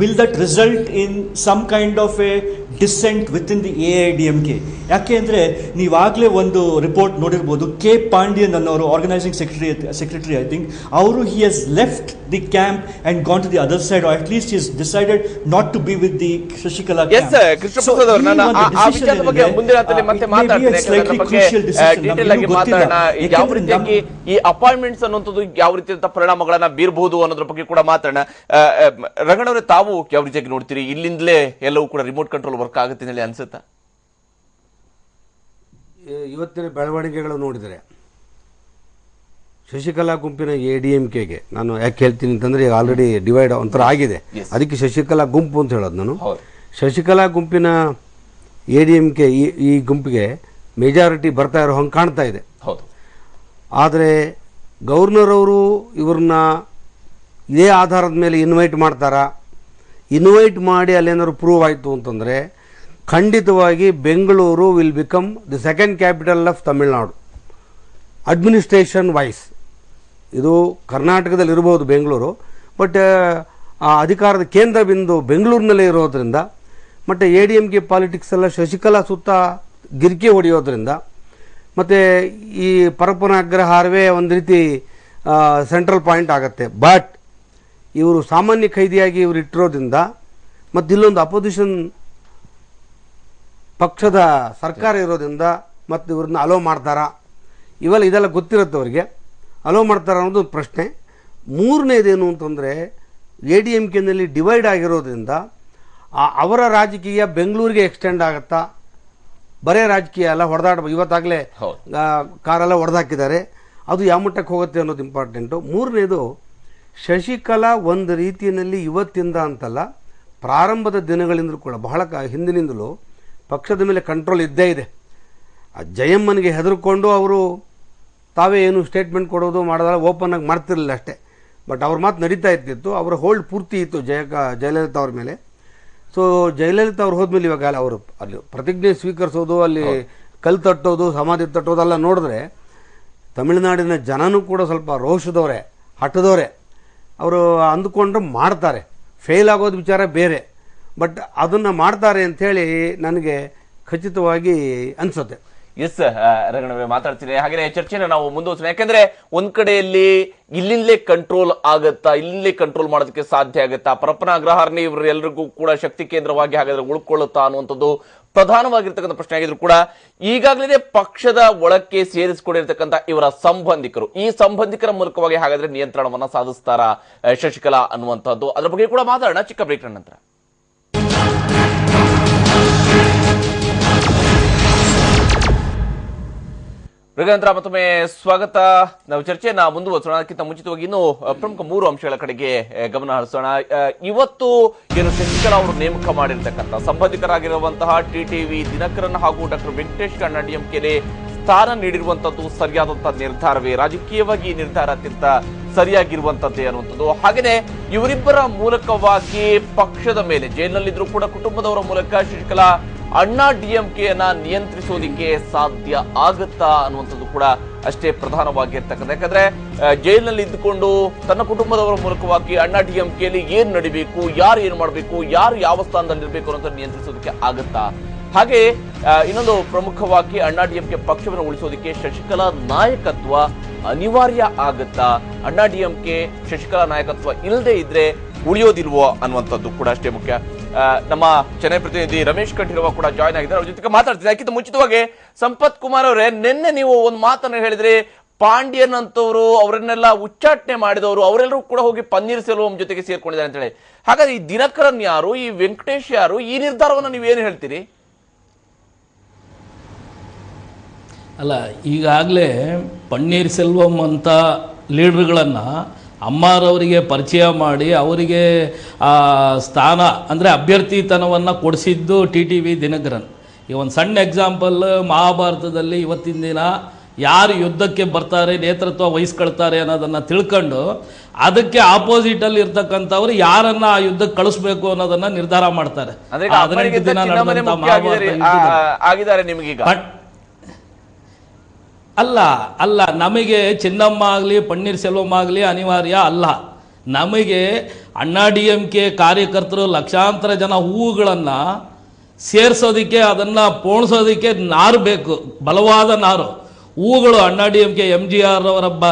will that result in some kind of a dissent within the A I D M K ಯಾಕೆ ಅಂದರೆ ನೀವಾಗಲೇ ಒಂದು ರಿಪೋರ್ಟ್ ನೋಡಿರ್ಬೋದು ಕೆ ಪಾಂಡ್ಯನ್ ಅನ್ನೋರು organizing secretary secretary I think ಅವರು he has left the camp and gone to the other side at least is decided not to be with the Shashikala ಈ appointments ಅನ್ನುವಂಥದ್ದು ಯಾವ ರೀತಿಯಾದ ಪರಿಣಾಮಗಳನ್ನ ಬೀರಬಹುದು ಅನ್ನೋದ್ರ ಬಗ್ಗೆ ಕೂಡ ಮಾತಾಡೋಣ. ರಂಗಣ್ಣವ್ರೆ ತಾವು ಯಾವ ರೀತಿಯಾಗಿ ನೋಡ್ತೀರಿ? ಇಲ್ಲಿಂದಲೇ ಎಲ್ಲವೂ ಕೂಡ ರಿಮೋಟ್ ಕಂಟ್ರೋಲ್ ವರ್ಕ್ ಆಗುತ್ತೆ ಅಂತ ಹೇಳಿ ಅನ್ಸುತ್ತಾ? ಇವತ್ತಿನ ಬೆಳವಣಿಗೆಗಳು ನೋಡಿದರೆ ಶಶಿಕಲಾ ಗುಂಪಿನ ಎ ಡಿ ಎಂ ಕೆಗೆ ನಾನು ಯಾಕೆ ಹೇಳ್ತೀನಿ ಅಂತಂದ್ರೆ ಈಗ ಆಲ್ರೆಡಿ ಡಿವೈಡ್ ಒಂಥರ ಆಗಿದೆ. ಅದಕ್ಕೆ ಶಶಿಕಲಾ ಗುಂಪು ಅಂತ ಹೇಳೋದು ನಾನು. ಶಶಿಕಲಾ ಗುಂಪಿನ ಎ ಡಿ ಎಂ ಕೆ ಈ ಗುಂಪಿಗೆ ಮೆಜಾರಿಟಿ ಬರ್ತಾ ಇರೋ ಹಂಗೆ ಕಾಣ್ತಾ ಇದೆ. ಆದರೆ ಗವರ್ನರ್ ಅವರು ಇವ್ರನ್ನ ಇದೇ ಆಧಾರದ ಮೇಲೆ ಇನ್ವೈಟ್ ಮಾಡ್ತಾರಾ? ಇನ್ವೈಟ್ ಮಾಡಿ ಅಲ್ಲೇನಾದ್ರು ಪ್ರೂವ್ ಆಯಿತು ಅಂತಂದರೆ ಖಂಡಿತವಾಗಿ Bengaluru will become the second capital of Tamil Nadu administration wise ಇದು ಕರ್ನಾಟಕದಲ್ಲಿ ಇರ್ಬೋದು ಬೆಂಗಳೂರು ಬಟ್ ಆ ಅಧಿಕಾರದ ಕೇಂದ್ರ ಬಿಂದು ಬೆಂಗಳೂರಿನಲ್ಲೇ ಇರೋದ್ರಿಂದ, ಮತ್ತು A D M K politics ಎಲ್ಲ ಶಶಿಕಲಾ ಸುತ್ತ ಗಿರಿಕೆ ಹೊಡೆಯೋದ್ರಿಂದ ಮತ್ತು ಈ ಪರಪ್ಪನ ಅಗ್ರಹಾರವೇ ಒಂದು ರೀತಿ ಸೆಂಟ್ರಲ್ ಪಾಯಿಂಟ್ ಆಗುತ್ತೆ. ಬಟ್ ಇವರು ಸಾಮಾನ್ಯ ಖೈದಿಯಾಗಿ ಇವರು ಇಟ್ಟಿರೋದ್ರಿಂದ, ಮತ್ತು ಇಲ್ಲೊಂದು ಅಪೋಸಿಷನ್ ಪಕ್ಷದ ಸರ್ಕಾರ ಇರೋದ್ರಿಂದ, ಮತ್ತು ಇವ್ರನ್ನ ಅಲೋ ಮಾಡ್ತಾರಾ? ಇವೆಲ್ಲ ಇದೆಲ್ಲ ಗೊತ್ತಿರುತ್ತೆ ಅವರಿಗೆ. ಅಲೋ ಮಾಡ್ತಾರ ಅನ್ನೋದು ಪ್ರಶ್ನೆ. ಮೂರನೇದೇನು ಅಂತಂದರೆ ಎ ಡಿ ಎಂ ಕೆನಲ್ಲಿ ಡಿವೈಡ್ ಆಗಿರೋದ್ರಿಂದ ಅವರ ರಾಜಕೀಯ ಬೆಂಗಳೂರಿಗೆ ಎಕ್ಸ್ಟೆಂಡ್ ಆಗುತ್ತಾ? ಬರೇ ರಾಜಕೀಯ ಎಲ್ಲ ಹೊಡೆದಾಡ ಇವತ್ತಾಗಲೇ. ಕಾರೆಲ್ಲ ಹೊಡೆದಾಕಿದ್ದಾರೆ. ಅದು ಯಾವ ಮಟ್ಟಕ್ಕೆ ಹೋಗುತ್ತೆ ಅನ್ನೋದು ಇಂಪಾರ್ಟೆಂಟು ಮೂರನೇದು ಶಶಿಕಲಾ ಒಂದು ರೀತಿಯಲ್ಲಿ ಇವತ್ತಿಂದ ಅಂತಲ್ಲ ಪ್ರಾರಂಭದ ದಿನಗಳಿಂದಲೂ ಕೂಡ ಬಹಳ ಕ- ಹಿಂದಿನಿಂದಲೂ ಪಕ್ಷದ ಮೇಲೆ ಕಂಟ್ರೋಲ್ ಇದ್ದೇ ಇದೆ. ಆ ಜಯಮ್ಮನಿಗೆ ಹೆದರ್ಕೊಂಡು ಅವರು ತಾವೇ ಏನು ಸ್ಟೇಟ್ಮೆಂಟ್ ಕೊಡೋದು ಮಾಡೋದಲ್ಲ ಓಪನ್ ಆಗಿ ಮಾಡ್ತಿರಲಿಲ್ಲ ಅಷ್ಟೇ. ಬಟ್ ಅವ್ರ ಮಾತು ನಡೀತಾ ಇರ್ತಿತ್ತು ಅವರ ಹೋಲ್ಡ್ ಪೂರ್ತಿ ಇತ್ತು ಜಯ ಜಯಲಲಿತಾ ಅವ್ರ ಮೇಲೆ. ಸೊ ಜಯಲಲಿತಾ ಅವ್ರು ಹೋದ್ಮೇಲೆ ಇವಾಗ ಅವರು ಅಲ್ಲಿ ಪ್ರತಿಜ್ಞೆ ಸ್ವೀಕರಿಸೋದು ಅಲ್ಲಿ ಕಲ್ ತಟ್ಟೋದು ಸಮಾಧಿ ತಟ್ಟೋದೆಲ್ಲ ನೋಡಿದ್ರೆ ತಮಿಳುನಾಡಿನ ಜನನೂ ಕೂಡ ಸ್ವಲ್ಪ ರೋಷದವರೇ ಹಠದವರೇ. ಅವರು ಅಂದುಕೊಂಡ್ರೆ ಮಾಡ್ತಾರೆ. ಫೇಲ್ ಆಗೋದು ವಿಚಾರ ಬೇರೆ. ಬಟ್ ಅದನ್ನು ಮಾಡ್ತಾರೆ ಅಂಥೇಳಿ ನನಗೆ ಖಚಿತವಾಗಿ ಅನಿಸುತ್ತೆ. ಎಸ್ ರಂಗಣ್ಣವರೇ ಮಾತಾಡ್ತೀನಿ ಹಾಗೆ ಚರ್ಚೆನ ನಾವು ಮುಂದುವರಿಸೋಣ. ಯಾಕಂದ್ರೆ ಒಂದ್ ಕಡೆಯಲ್ಲಿ ಇಲ್ಲಿಂದಲೇ ಕಂಟ್ರೋಲ್ ಆಗತ್ತಾ, ಇಲ್ಲಿಂದಲೇ ಕಂಟ್ರೋಲ್ ಮಾಡೋದಕ್ಕೆ ಸಾಧ್ಯ ಆಗತ್ತಾ, ಪರಪ್ಪನ ಅಗ್ರಹಾರನೇ ಇವರೆಲ್ಲರಿಗೂ ಕೂಡ ಶಕ್ತಿ ಕೇಂದ್ರವಾಗಿ ಹಾಗಾದ್ರೆ ಉಳ್ಕೊಳ್ಳುತ್ತಾ ಅನ್ನುವಂಥದ್ದು ಪ್ರಧಾನವಾಗಿರ್ತಕ್ಕಂಥ ಪ್ರಶ್ನೆ ಆಗಿದ್ರು ಕೂಡ ಈಗಾಗಲೇ ಪಕ್ಷದ ಒಳಕ್ಕೆ ಸೇರಿಸಿಕೊಂಡಿರ್ತಕ್ಕಂಥ ಇವರ ಸಂಬಂಧಿಕರು, ಈ ಸಂಬಂಧಿಕರ ಮೂಲಕವಾಗಿ ಹಾಗಾದ್ರೆ ನಿಯಂತ್ರಣವನ್ನ ಸಾಧಿಸ್ತಾರ ಶಶಿಕಲಾ ಅನ್ನುವಂಥದ್ದು. ಅದ್ರ ಬಗ್ಗೆ ಕೂಡ ಮಾತಾಡೋಣ. ಚಿಕ್ಕ ಬ್ರೇಕ್ ನಂತರ. ಮೃಗಂತ್ರ ಮತ್ತೊಮ್ಮೆ ಸ್ವಾಗತ. ನಾವು ಚರ್ಚೆಯನ್ನ ಮುಂದುವರಿಸೋಣ. ಅದಕ್ಕಿಂತ ಮುಂಚಿತವಾಗಿ ಇನ್ನು ಪ್ರಮುಖ ಮೂರು ಅಂಶಗಳ ಕಡೆಗೆ ಗಮನ ಹರಿಸೋಣ. ಇವತ್ತು ಏನು ಶಶಿಕಲಾ ಅವರು ನೇಮಕ ಮಾಡಿರ್ತಕ್ಕಂಥ ಸಂಬಂಧಿಕರಾಗಿರುವಂತಹ ಟಿ ಟಿಟಿವಿ ದಿನಕರನ್ ಹಾಗೂ ಡಾಕ್ಟರ್ ವೆಂಕಟೇಶ್ ಕಣ್ಣ ಡಿಎಂಕೆಗೆ ಸ್ಥಾನ ನೀಡಿರುವಂತದ್ದು ಸರಿಯಾದಂತಹ ನಿರ್ಧಾರವೇ? ರಾಜಕೀಯವಾಗಿ ಈ ನಿರ್ಧಾರ ಅತ್ಯಂತ ಸರಿಯಾಗಿರುವಂತದ್ದೇ ಅನ್ನುವಂಥದ್ದು. ಹಾಗೆಯೇ ಇವರಿಬ್ಬರ ಮೂಲಕವಾಗಿ ಪಕ್ಷದ ಮೇಲೆ, ಜೈಲಿನಲ್ಲಿದ್ರು ಕೂಡ ಕುಟುಂಬದವರ ಮೂಲಕ ಶಶಿಕಲಾ ಅಣ್ಣಾ ಡಿಎಂಕೆಯನ್ನ ನಿಯಂತ್ರಿಸೋದಿಕ್ಕೆ ಸಾಧ್ಯ ಆಗುತ್ತಾ ಅನ್ನುವಂಥದ್ದು ಕೂಡ ಅಷ್ಟೇ ಪ್ರಧಾನವಾಗಿರ್ತಕ್ಕಂಥ. ಯಾಕಂದ್ರೆ ಜೈಲಿನಲ್ಲಿ ಇದ್ದುಕೊಂಡು ತನ್ನ ಕುಟುಂಬದವರ ಮೂಲಕವಾಗಿ ಅಣ್ಣಾ ಡಿಎಂಕೆಯಲ್ಲಿ ಏನ್ ನಡಿಬೇಕು, ಯಾರು ಏನ್ ಮಾಡಬೇಕು, ಯಾರು ಯಾವ ಸ್ಥಾನದಲ್ಲಿರ್ಬೇಕು ಅನ್ನೋದನ್ನ ನಿಯಂತ್ರಿಸೋದಕ್ಕೆ ಆಗುತ್ತಾ ಹಾಗೆ ಇನ್ನೊಂದು ಪ್ರಮುಖವಾಗಿ ಅಣ್ಣಾ ಡಿಎಂಕೆ ಪಕ್ಷವನ್ನು ಉಳಿಸೋದಕ್ಕೆ ಶಶಿಕಲಾ ನಾಯಕತ್ವ ಅನಿವಾರ್ಯ ಆಗುತ್ತಾ? ಅಣ್ಣಾ ಡಿಎಂಕೆ ಶಶಿಕಲಾ ನಾಯಕತ್ವ ಇಲ್ಲದೆ ಇದ್ರೆ ಉಳಿಯೋದಿಲ್ವೋ ಅನ್ನುವಂಥದ್ದು ಕೂಡ ಅಷ್ಟೇ ಮುಖ್ಯ. ನಮ್ಮ ಚೆನ್ನೈ ಪ್ರತಿನಿಧಿ ರಮೇಶ್ ಕಂಠೀರವ ಕೂಡ ಜಾಯ್ನ್ ಆಗಿದ್ದಾರೆ. ಅವ್ರ ಜೊತೆಗೆ ಮಾತಾಡ್ತಿದ್ದಾರೆ ಅದಕ್ಕಿಂತ ಮುಂಚಿತವಾಗಿ ಸಂಪತ್ ಕುಮಾರ್ ಅವರೇ, ನಿನ್ನೆ ನೀವು ಒಂದು ಮಾತನ್ನು ಹೇಳಿದ್ರಿ. ಪಾಂಡ್ಯನ್ ಅಂತವರು ಅವರನ್ನೆಲ್ಲ ಉಚ್ಚಾಟನೆ ಮಾಡಿದವರು, ಅವರೆಲ್ಲರೂ ಕೂಡ ಹೋಗಿ ಪನ್ನೀರ್ ಸೆಲ್ವಂ ಜೊತೆಗೆ ಸೇರ್ಕೊಂಡಿದ್ದಾರೆ ಅಂತ ಹೇಳಿ ಹಾಗಾದ್ರೆ ಈ ದಿನಕರನ್ ಯಾರು, ಈ ವೆಂಕಟೇಶ್ ಯಾರು, ಈ ನಿರ್ಧಾರವನ್ನು ಏನು ಹೇಳ್ತೀರಿ? ಅಲ್ಲ ಈಗಾಗಲೇ ಪನ್ನೀರ್ ಸೆಲ್ವಂ ಅಂತ ಲೀಡ್ರ್ಗಳನ್ನು ಅಮ್ಮಾರವರಿಗೆ ಪರಿಚಯ ಮಾಡಿ ಅವರಿಗೆ ಆ ಸ್ಥಾನ ಅಂದರೆ ಅಭ್ಯರ್ಥಿತನವನ್ನು ಕೊಡಿಸಿದ್ದು ಟಿ ಟಿ ವಿ ದಿನಕರನ್. ಈ ಒಂದು ಸಣ್ಣ ಎಕ್ಸಾಂಪಲ್ ಮಹಾಭಾರತದಲ್ಲಿ ಇವತ್ತಿನ ದಿನ ಯಾರು ಯುದ್ಧಕ್ಕೆ ಬರ್ತಾರೆ ನೇತೃತ್ವ ವಹಿಸ್ಕೊಳ್ತಾರೆ ಅನ್ನೋದನ್ನು ತಿಳ್ಕೊಂಡು ಅದಕ್ಕೆ ಆಪೋಸಿಟಲ್ಲಿ ಇರ್ತಕ್ಕಂಥವ್ರು ಯಾರನ್ನ ಆ ಯುದ್ಧಕ್ಕೆ ಕಳಿಸ್ಬೇಕು ಅನ್ನೋದನ್ನ ನಿರ್ಧಾರ ಮಾಡ್ತಾರೆ. ಹದಿನೆಂಟು ದಿನ ಆಗಿದ್ದಾರೆ. ನಿಮಗೀಗ. ಅಲ್ಲ ಅಲ್ಲ, ನಮಗೆ ಚಿನ್ನಮ್ಮ ಆಗಲಿ, ಪನ್ನೀರ್ ಸೆಲ್ವಂ ಆಗಲಿ ಅನಿವಾರ್ಯ ಅಲ್ಲ. ನಮಗೆ ಅಣ್ಣಾ ಡಿ ಎಂ ಕೆ ಕಾರ್ಯಕರ್ತರು ಲಕ್ಷಾಂತರ ಜನ ಹೂವುಗಳನ್ನು ಸೇರಿಸೋದಕ್ಕೆ, ಅದನ್ನು ಪೋಣಿಸೋದಕ್ಕೆ ನಾರು ಬೇಕು, ಬಲವಾದ ನಾರು. ಹೂವುಗಳು Anna D M K M G R ಅವರ ಬ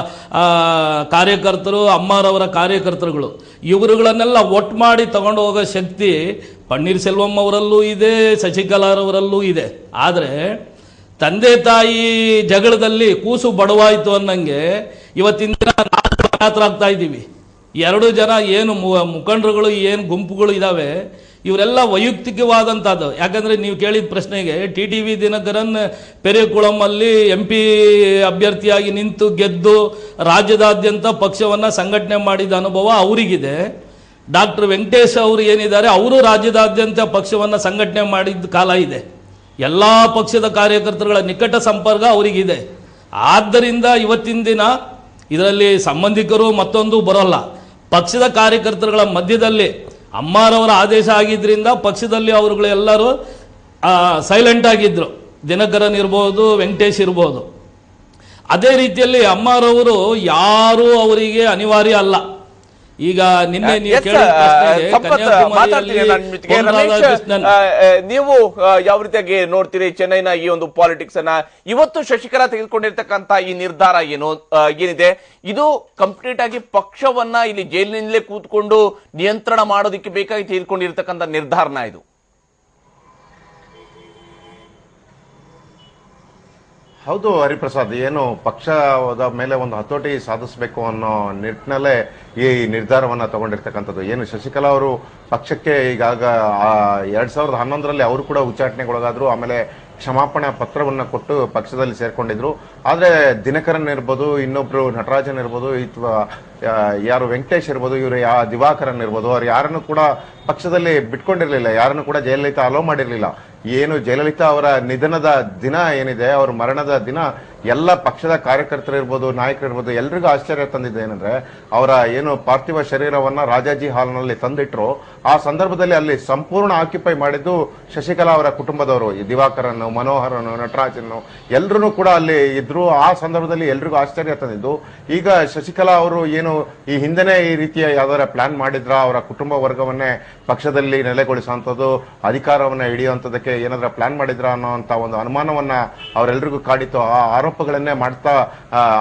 ಕಾರ್ಯಕರ್ತರು ಅಮ್ಮರವರ ಕಾರ್ಯಕರ್ತರುಗಳು. ಇವರುಗಳನ್ನೆಲ್ಲ ಒಟ್ಟು ಮಾಡಿ ತಗೊಂಡು ಹೋಗೋ ಶಕ್ತಿ ಪನ್ನೀರ್ ಸೆಲ್ವಂ ಅವರಲ್ಲೂ ಇದೆ ಶಶಿಕಲಾರವರಲ್ಲೂ ಇದೆ. ಆದರೆ ತಂದೆ ತಾಯಿ ಜಗಳದಲ್ಲಿ ಕೂಸು ಬಡವಾಯಿತು ಅನ್ನಂಗೆ ಇವತ್ತಿನ ಆಗ್ತಾ ಇದ್ದೀವಿ ಎರಡು ಜನ ಏನು ಮುಖಂಡರುಗಳು, ಏನು ಗುಂಪುಗಳು ಇದ್ದಾವೆ ಇವರೆಲ್ಲ ವೈಯಕ್ತಿಕವಾದಂಥದ್ದು. ಯಾಕಂದರೆ ನೀವು ಕೇಳಿದ ಪ್ರಶ್ನೆಗೆ ಟಿ ಟಿ ವಿ ದಿನಕರನ್ ಪೆರೆಕುಳಮಲ್ಲಿ ಎಂ ಪಿ ಅಭ್ಯರ್ಥಿಯಾಗಿ ನಿಂತು ಗೆದ್ದು ರಾಜ್ಯದಾದ್ಯಂತ ಪಕ್ಷವನ್ನು ಸಂಘಟನೆ ಮಾಡಿದ ಅನುಭವ ಅವರಿಗಿದೆ. ಡಾಕ್ಟರ್ ವೆಂಕಟೇಶ್ ಅವರು ಏನಿದ್ದಾರೆ, ಅವರು ರಾಜ್ಯದಾದ್ಯಂತ ಪಕ್ಷವನ್ನು ಸಂಘಟನೆ ಮಾಡಿದ ಕಾಲ ಇದೆ. ಎಲ್ಲ ಪಕ್ಷದ ಕಾರ್ಯಕರ್ತರುಗಳ ನಿಕಟ ಸಂಪರ್ಕ ಅವರಿಗಿದೆ. ಆದ್ದರಿಂದ ಇವತ್ತಿನ ದಿನ ಇದರಲ್ಲಿ ಸಂಬಂಧಿಕರು ಮತ್ತೊಂದು ಬರೋಲ್ಲ. ಪಕ್ಷದ ಕಾರ್ಯಕರ್ತರುಗಳ ಮಧ್ಯದಲ್ಲಿ ಅಮ್ಮಾರವರ ಆದೇಶ ಆಗಿದ್ದರಿಂದ ಪಕ್ಷದಲ್ಲಿ ಅವರುಗಳು ಎಲ್ಲರೂ ಸೈಲೆಂಟ್ ಆಗಿದ್ದರು ದಿನಕರನ್ ಇರ್ಬೋದು, ವೆಂಕಟೇಶ್ ಇರ್ಬೋದು. ಅದೇ ರೀತಿಯಲ್ಲಿ ಅಮ್ಮಾರವರು ಯಾರೂ ಅವರಿಗೆ ಅನಿವಾರ್ಯ ಅಲ್ಲ. ಈಗ ನಿನ್ನೆ ನೀವು ಯಾವ ರೀತಿಯಾಗಿ ನೋಡ್ತೀರಿ ಚೆನ್ನೈನ ಈ ಒಂದು ಪಾಲಿಟಿಕ್ಸ್ ಅನ್ನ? ಇವತ್ತು ಶಶಿಕಲಾ ತೆಗೆದುಕೊಂಡಿರ್ತಕ್ಕಂತ ಈ ನಿರ್ಧಾರ ಏನು ಏನಿದೆ? ಇದು ಕಂಪ್ಲೀಟ್ ಆಗಿ ಪಕ್ಷವನ್ನ ಇಲ್ಲಿ ಜೈಲಿನಿಂದಲೇ ಕೂತ್ಕೊಂಡು ನಿಯಂತ್ರಣ ಮಾಡೋದಕ್ಕೆ ಬೇಕಾಗಿ ತೆಗೆದುಕೊಂಡಿರ್ತಕ್ಕಂಥ ನಿರ್ಧಾರನ ಇದು. ಹೌದು ಹರಿಪ್ರಸಾದ್, ಏನು ಪಕ್ಷದ ಮೇಲೆ ಒಂದು ಹತೋಟಿ ಸಾಧಿಸಬೇಕು ಅನ್ನೋ ನಿಟ್ಟಿನಲ್ಲೇ ಈ ನಿರ್ಧಾರವನ್ನ ತಗೊಂಡಿರ್ತಕ್ಕಂಥದ್ದು. ಏನು ಶಶಿಕಲಾ ಅವರು ಪಕ್ಷಕ್ಕೆ ಈಗಾಗ ಎರಡು ಸಾವಿರದ ಹನ್ನೊಂದರಲ್ಲಿ ಅವರು ಕೂಡ ಉಚ್ಚಾಟನೆಗೊಳಗಾದ್ರು, ಆಮೇಲೆ ಕ್ಷಮಾಪಣಾ ಪತ್ರವನ್ನ ಕೊಟ್ಟು ಪಕ್ಷದಲ್ಲಿ ಸೇರ್ಕೊಂಡಿದ್ರು. ಆದರೆ ದಿನಕರನ್ ಇರ್ಬೋದು, ಇನ್ನೊಬ್ರು ನಟರಾಜನ್ ಇರ್ಬೋದು ಅಥವಾ ಯಾರು ವೆಂಕಟೇಶ್ ಇರ್ಬೋದು, ಇವರು ಯಾ, ದಿವಾಕರನ್ ಇರ್ಬೋದು, ಅವ್ರು ಯಾರನ್ನು ಕೂಡ ಪಕ್ಷದಲ್ಲಿ ಬಿಟ್ಕೊಂಡಿರಲಿಲ್ಲ, ಯಾರನ್ನು ಕೂಡ ಜಯಲಲಿತಾ ಅಲೋ ಮಾಡಿರ್ಲಿಲ್ಲ. ಏನು ಜಯಲಲಿತಾ ಅವರ ನಿಧನದ ದಿನ ಏನಿದೆ, ಅವರ ಮರಣದ ದಿನ, ಎಲ್ಲ ಪಕ್ಷದ ಕಾರ್ಯಕರ್ತರು ಇರ್ಬೋದು ನಾಯಕರು ಇರ್ಬೋದು ಎಲ್ರಿಗೂ ಆಶ್ಚರ್ಯ ತಂದಿದ್ದು ಏನಂದ್ರೆ, ಅವರ ಏನು ಪಾರ್ಥಿವ ಶರೀರವನ್ನ ರಾಜಾಜಿ ಹಾಲ್ನಲ್ಲಿ ತಂದಿಟ್ರು. ಆ ಸಂದರ್ಭದಲ್ಲಿ ಅಲ್ಲಿ ಸಂಪೂರ್ಣ ಆಕ್ಯುಪೈ ಮಾಡಿದ್ದು ಶಶಿಕಲಾ ಅವರ ಕುಟುಂಬದವರು, ಈ ದಿವಾಕರನ್ ಮನೋಹರನ್ ನಟರಾಜನ್ ಎಲ್ಲರೂ ಕೂಡ ಅಲ್ಲಿ ಇದ್ರು. ಆ ಸಂದರ್ಭದಲ್ಲಿ ಎಲ್ರಿಗೂ ಆಶ್ಚರ್ಯ ತಂದಿದ್ದು. ಈಗ ಶಶಿಕಲಾ ಅವರು ಏನು ಈ ಹಿಂದೆನೆ ಈ ರೀತಿಯ ಯಾವ್ದಾರ ಪ್ಲಾನ್ ಮಾಡಿದ್ರ? ಅವರ ಕುಟುಂಬ ವರ್ಗವನ್ನೇ ಪಕ್ಷದಲ್ಲಿ ನೆಲೆಗೊಳಿಸುವಂಥದ್ದು, ಅಧಿಕಾರವನ್ನ ಹಿಡಿಯುವಂಥದ್ದಕ್ಕೆ ಏನಾದ್ರ ಪ್ಲಾನ್ ಮಾಡಿದ್ರ ಅನ್ನೋಂತ ಒಂದು ಅನುಮಾನವನ್ನ ಅವರೆಲ್ಲರಿಗೂ ಕಾಡಿತ್ತು. ಆ ಆರೋಪಗಳನ್ನೇ ಮಾಡ್ತಾ